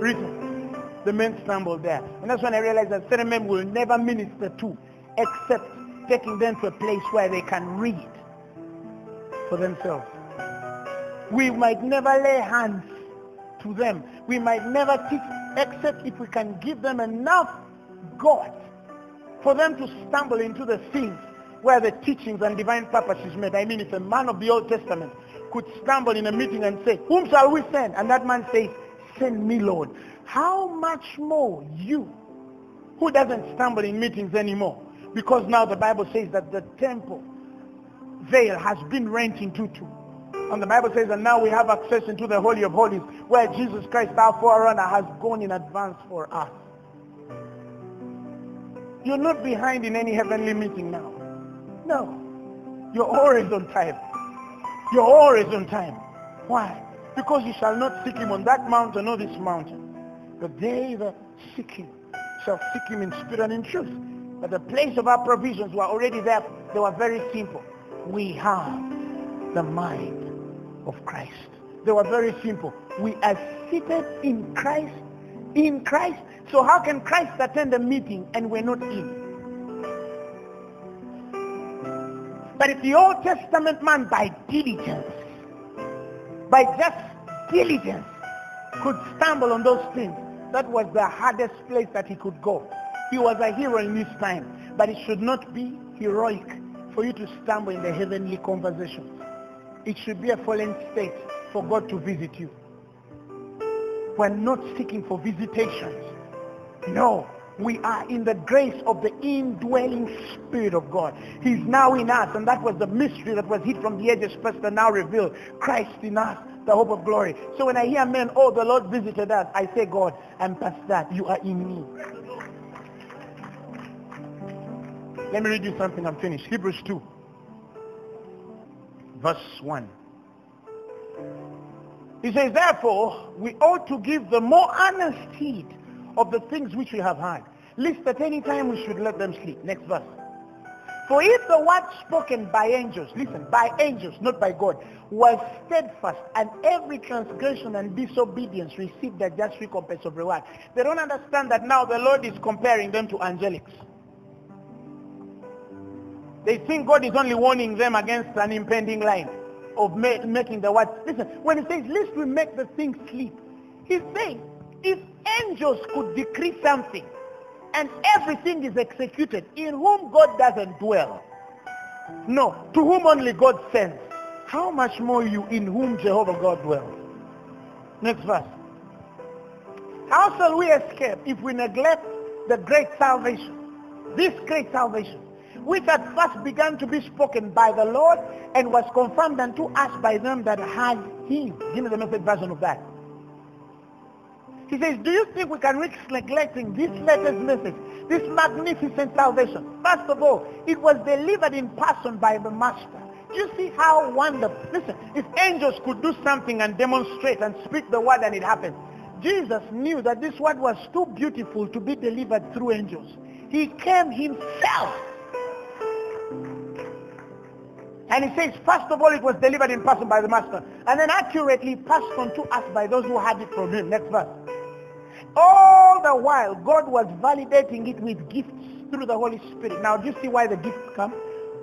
written, the men stumbled there. And that's when I realized that certain men will never minister to except taking them to a place where they can read for themselves. We might never lay hands to them. We might never teach except if we can give them enough God for them to stumble into the things where the teachings and divine purpose is made. I mean, if a man of the Old Testament could stumble in a meeting and say, whom shall we send? And that man says, send me, Lord. How much more you, who doesn't stumble in meetings anymore? Because now the Bible says that the temple veil has been rent into two. And the Bible says that now we have access into the Holy of Holies where Jesus Christ, our forerunner, has gone in advance for us. You're not behind in any heavenly meeting now. No. You're always on time. You're always on time. Why? Because you shall not seek him on that mountain or this mountain. But they that seek him shall seek him in spirit and in truth. But the place of our provisions were already there. They were very simple. We have the mind of Christ. They were very simple. We are seated in Christ. In Christ. So how can Christ attend a meeting and we're not in? But if the Old Testament man by diligence, by just diligence, could stumble on those things, that was the hardest place that he could go. He was a hero in his time, but it should not be heroic for you to stumble in the heavenly conversations. It should be a fallen state for God to visit you. We're not seeking for visitations. No, we are in the grace of the indwelling Spirit of God. He's now in us, and that was the mystery that was hid from the ages past and now revealed. Christ in us, the hope of glory. So when I hear men, oh, the Lord visited us, I say, God, I'm past that. You are in me. Let me read you something. I'm finished. Hebrews 2, verse 1. He says, therefore, we ought to give the more earnest heed of the things which we have heard. Lest at any time we should let them sleep. Next verse. For if the word spoken by angels, listen, by angels, not by God, was steadfast, and every transgression and disobedience received the just recompense of reward. They don't understand that now the Lord is comparing them to angelics. They think God is only warning them against an impending line of ma making the word. Listen, when he says, lest we make the thing sleep, he's saying, if angels could decree something and everything is executed in whom God doesn't dwell, no, to whom only God sends, how much more you in whom Jehovah God dwells? Next verse. How shall we escape if we neglect the great salvation? This great salvation, which at first began to be spoken by the Lord and was confirmed unto us by them that had him. Give me the message version of that. He says, do you think we can risk neglecting this latest message, this magnificent salvation? First of all, it was delivered in person by the Master. Do you see how wonderful? Listen, if angels could do something and demonstrate and speak the word and it happened, Jesus knew that this word was too beautiful to be delivered through angels. He came himself. And he says, first of all, it was delivered in person by the Master. And then accurately passed on to us by those who had it from him. Next verse. All the while, God was validating it with gifts through the Holy Spirit. Now, do you see why the gifts come?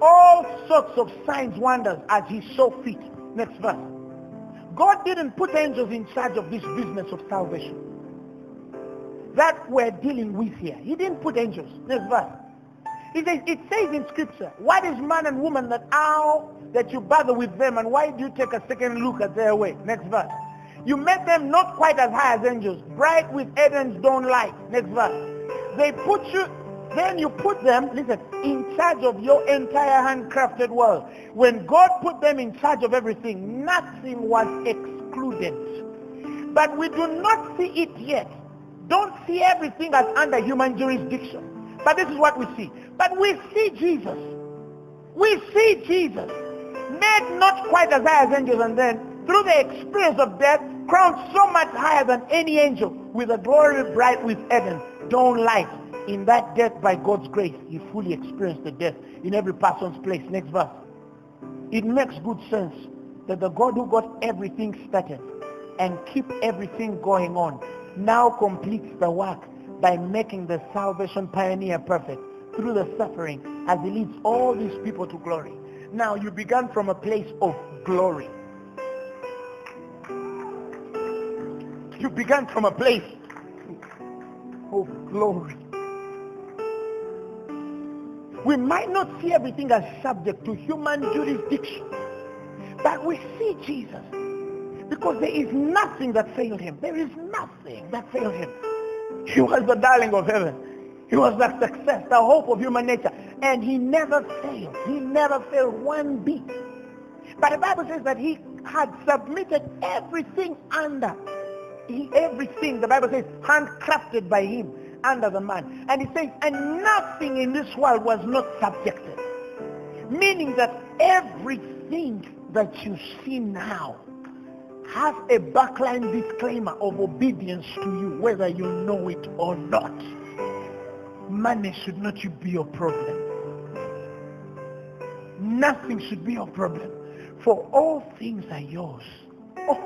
All sorts of signs, wonders, as he saw fit. Next verse. God didn't put angels in charge of this business of salvation. That we're dealing with here. He didn't put angels. Next verse. It says, it says in scripture, what is man and woman that how that you bother with them and why do you take a second look at their way? Next verse. You made them not quite as high as angels, bright with Eden's dawn light. Next verse. They put you, then you put them, listen, in charge of your entire handcrafted world. When God put them in charge of everything, nothing was excluded. But we do not see it yet. Don't see everything as under human jurisdiction. But this is what we see. But we see Jesus. We see Jesus made not quite as high as angels and then through the experience of death crowned so much higher than any angel with a glory bright with Eden, dawn light. In that death by God's grace, he fully experienced the death in every person's place. Next verse. It makes good sense that the God who got everything started and keep everything going on now completes the work by making the salvation pioneer perfect through the suffering as he leads all these people to glory. Now you began from a place of glory. You began from a place of glory. We might not see everything as subject to human jurisdiction, but we see Jesus because there is nothing that failed him. There is nothing that failed him. He was the darling of heaven. He was the success, the hope of human nature. And he never failed. He never failed one bit. But the Bible says that he had submitted everything under. Everything, the Bible says, handcrafted by him under the man. And he says, and nothing in this world was not subjected. Meaning that everything that you see now has a backline disclaimer of obedience to you, whether you know it or not. Money should not be your problem. Nothing should be your problem. For all things are yours.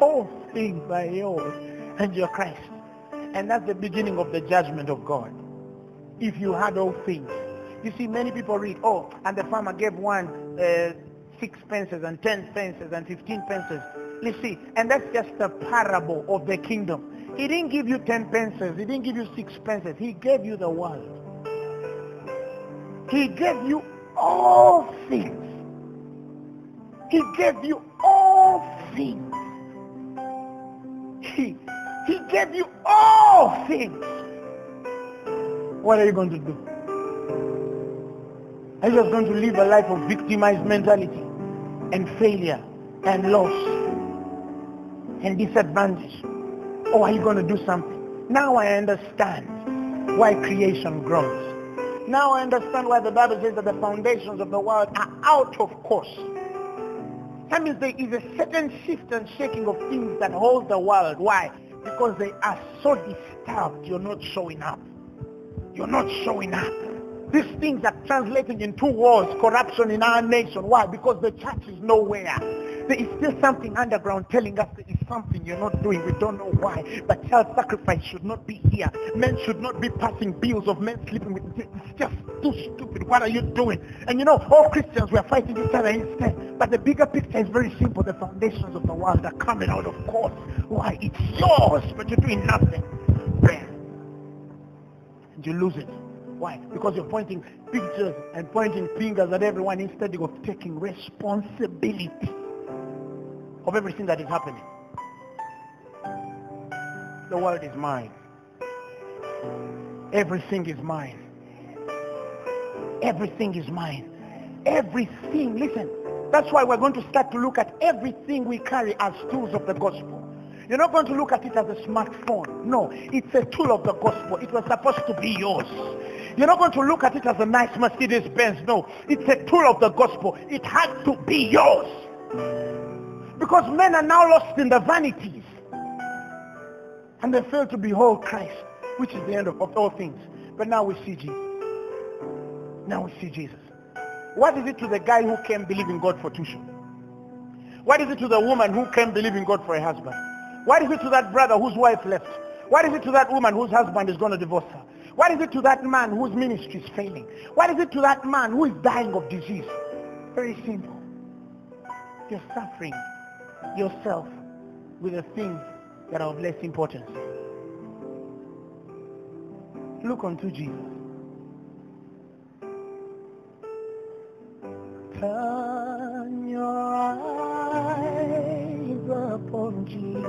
All things are yours. And you're Christ. And that's the beginning of the judgment of God. If you had all things. You see, many people read, oh, and the farmer gave one uh, six pences and ten pences and fifteen pences. You see, and that's just a parable of the kingdom. He didn't give you ten pences. He didn't give you six pences. He gave you the world. He gave you all things. He gave you all things. He, he gave you all things. What are you going to do? Are you just going to live a life of victimized mentality and failure and loss and disadvantage? Or are you going to do something? Now I understand why creation grows. Now I understand why the Bible says that the foundations of the world are out of course. That means there is a certain shift and shaking of things that hold the world. Why? Because they are so disturbed, you're not showing up. You're not showing up. These things are translating into wars, corruption in our nation. Why? Because the church is nowhere. There is still something underground telling us there is something you're not doing. We don't know why. But child sacrifice should not be here. Men should not be passing bills of men sleeping with. It's just too stupid. What are you doing? And you know, all Christians we are fighting each other instead. But the bigger picture is very simple. The foundations of the world are coming out of course. Why? It's yours, but you're doing nothing. Prayer. And you lose it. Why? Because you're pointing pictures and pointing fingers at everyone instead of taking responsibility of everything that is happening. The world is mine. Everything is mine. Everything is mine. Everything. Listen, that's why we're going to start to look at everything we carry as tools of the gospel. You're not going to look at it as a smartphone. No, it's a tool of the gospel. It was supposed to be yours. You're not going to look at it as a nice Mercedes Benz. No, it's a tool of the gospel. It had to be yours. Because men are now lost in the vanities. And they fail to behold Christ, which is the end of, of all things. But now we see Jesus. Now we see Jesus. What is it to the guy who came believing God for tuition? What is it to the woman who came believing God for a husband? What is it to that brother whose wife left? What is it to that woman whose husband is going to divorce her? What is it to that man whose ministry is failing? What is it to that man who is dying of disease? Very simple. You're suffering yourself with the things that are of less importance. Look unto Jesus. Turn your eyes upon Jesus.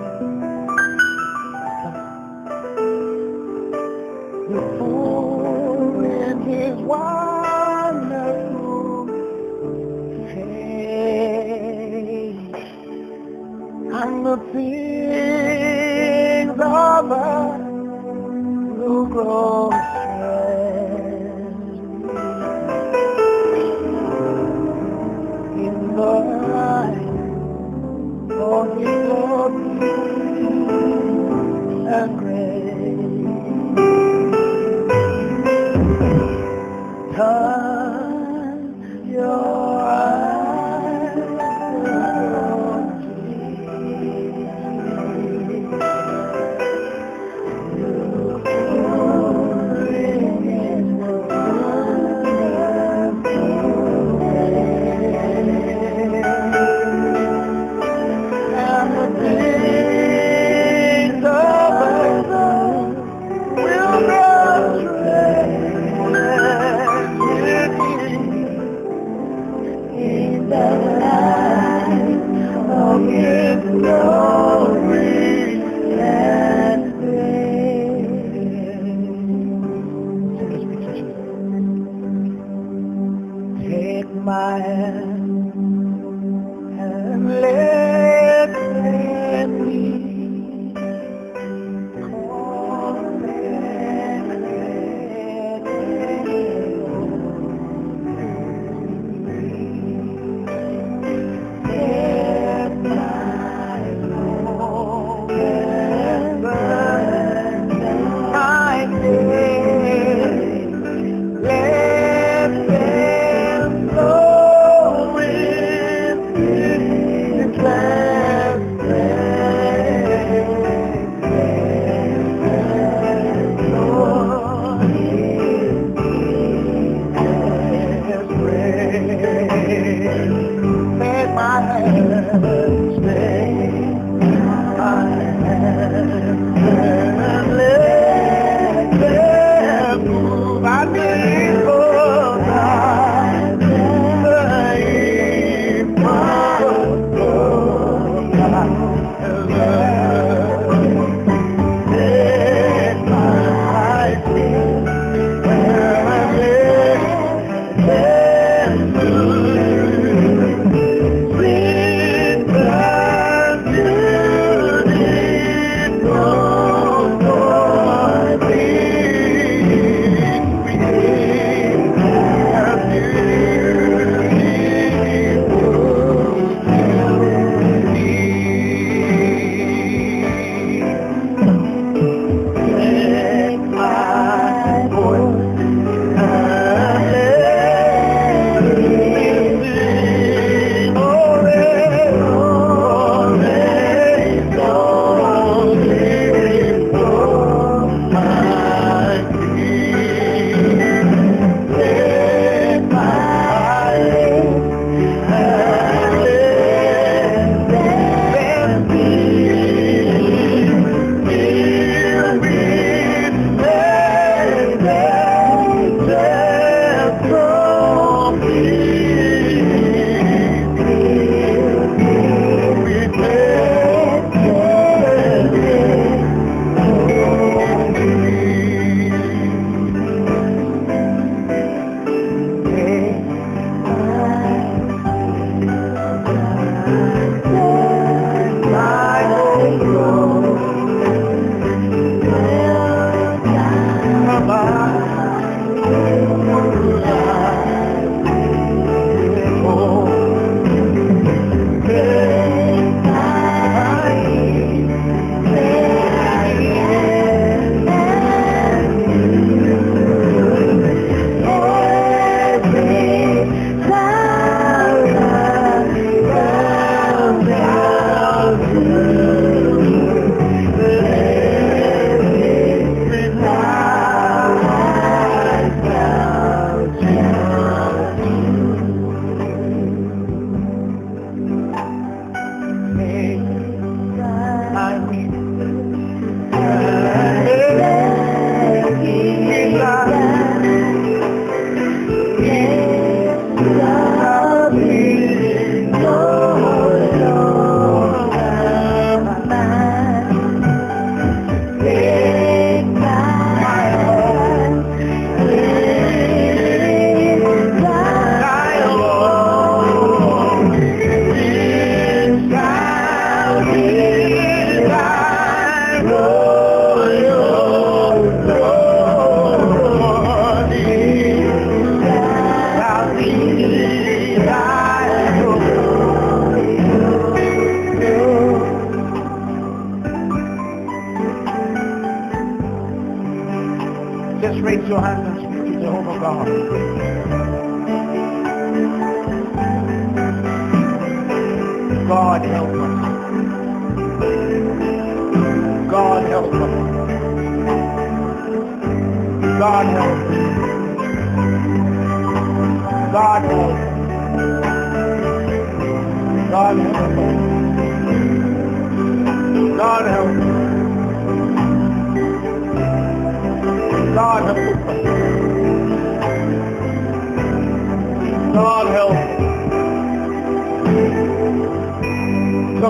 The full in his wonderful the things of earth will grow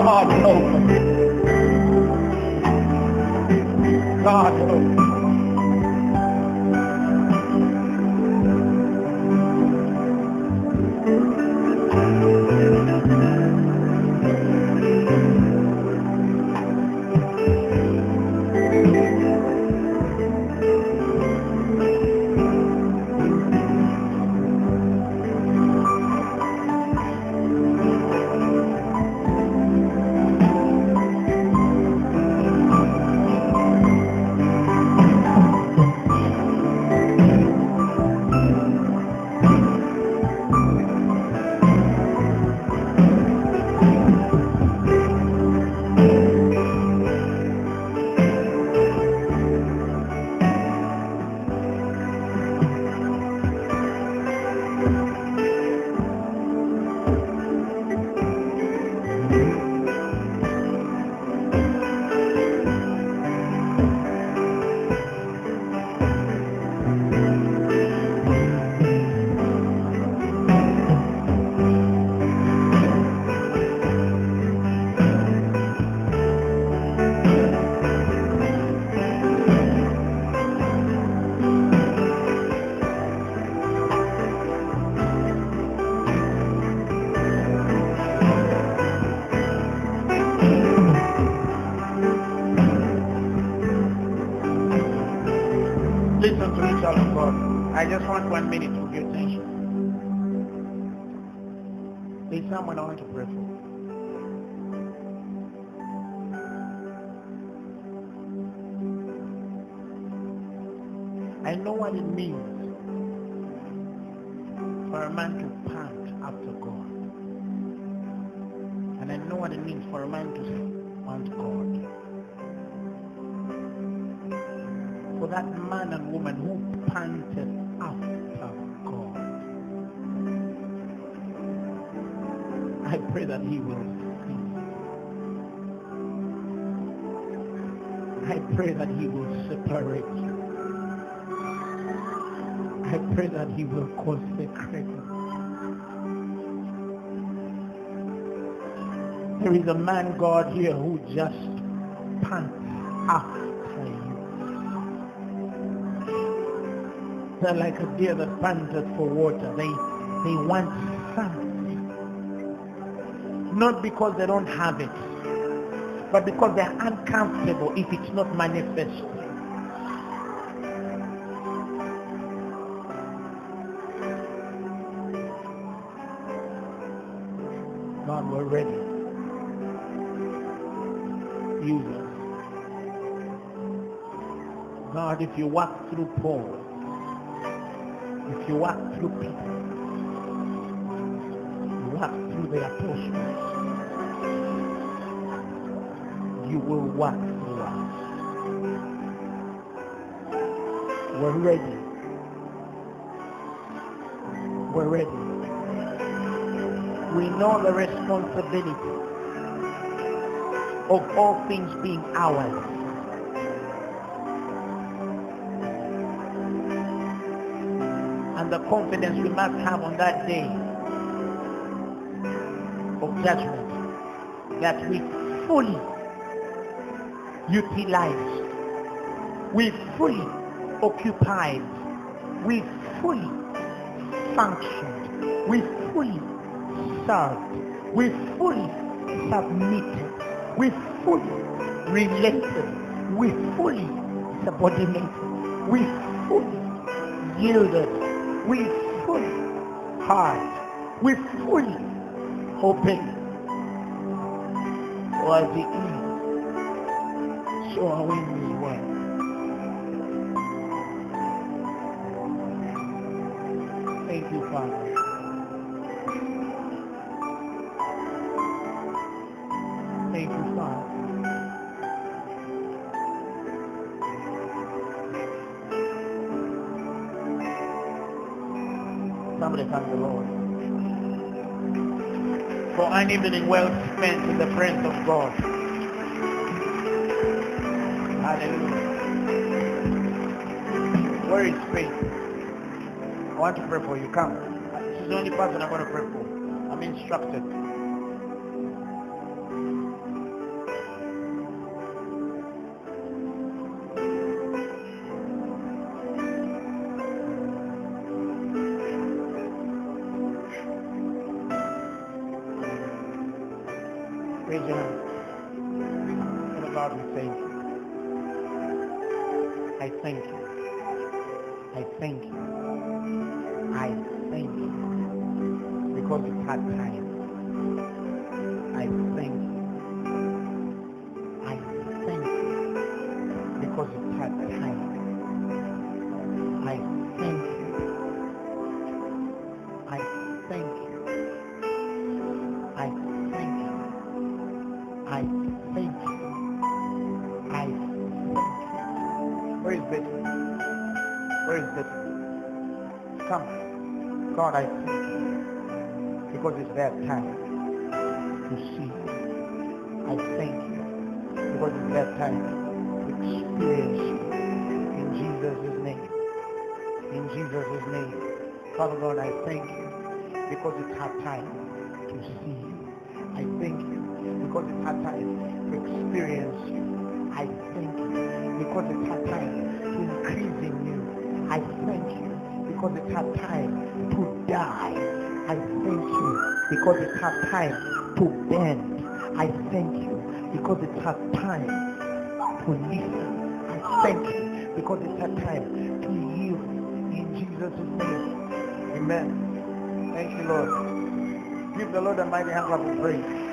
God help. God help. He will. I pray that he will separate you. I pray that he will consecrate you. There is a man, God, here who just pants after you. They're like a deer that panted for water. They, they want something. Not because they don't have it, but because they're uncomfortable if it's not manifest. God, we're ready. Use us. God, if you walk through Paul, if you walk through people, through the apostles, you will walk through us. We're ready. We're ready. We know the responsibility of all things being ours. And the confidence we must have on that day judgment that we fully utilized, we fully occupied, we fully functioned, we fully served, we fully submitted, we fully related, we fully subordinated, we fully yielded, we fully heard, we fully obeyed. As he so are we in his word. Thank you, Father. Thank you, Father. Somebody thank the Lord. For an evening well spent in the presence of God. Hallelujah. Where is faith? I want to pray for you. Come. This is the only person I'm going to pray for. I'm instructed. God, I thank you. Because it's their time to see you. I thank you. Because it's their time to experience you. In Jesus' name. In Jesus' name. Father God, I thank you. Because it's our time to see you. I thank you because it's our time to experience you. I thank you because it's our time to increase in you. I thank you because it's our time to. I thank you because it's our time to bend. I thank you because it's our time to listen. I thank you because it's our time to yield in Jesus' name. Amen. Thank you, Lord. Give the Lord a mighty hand of praise.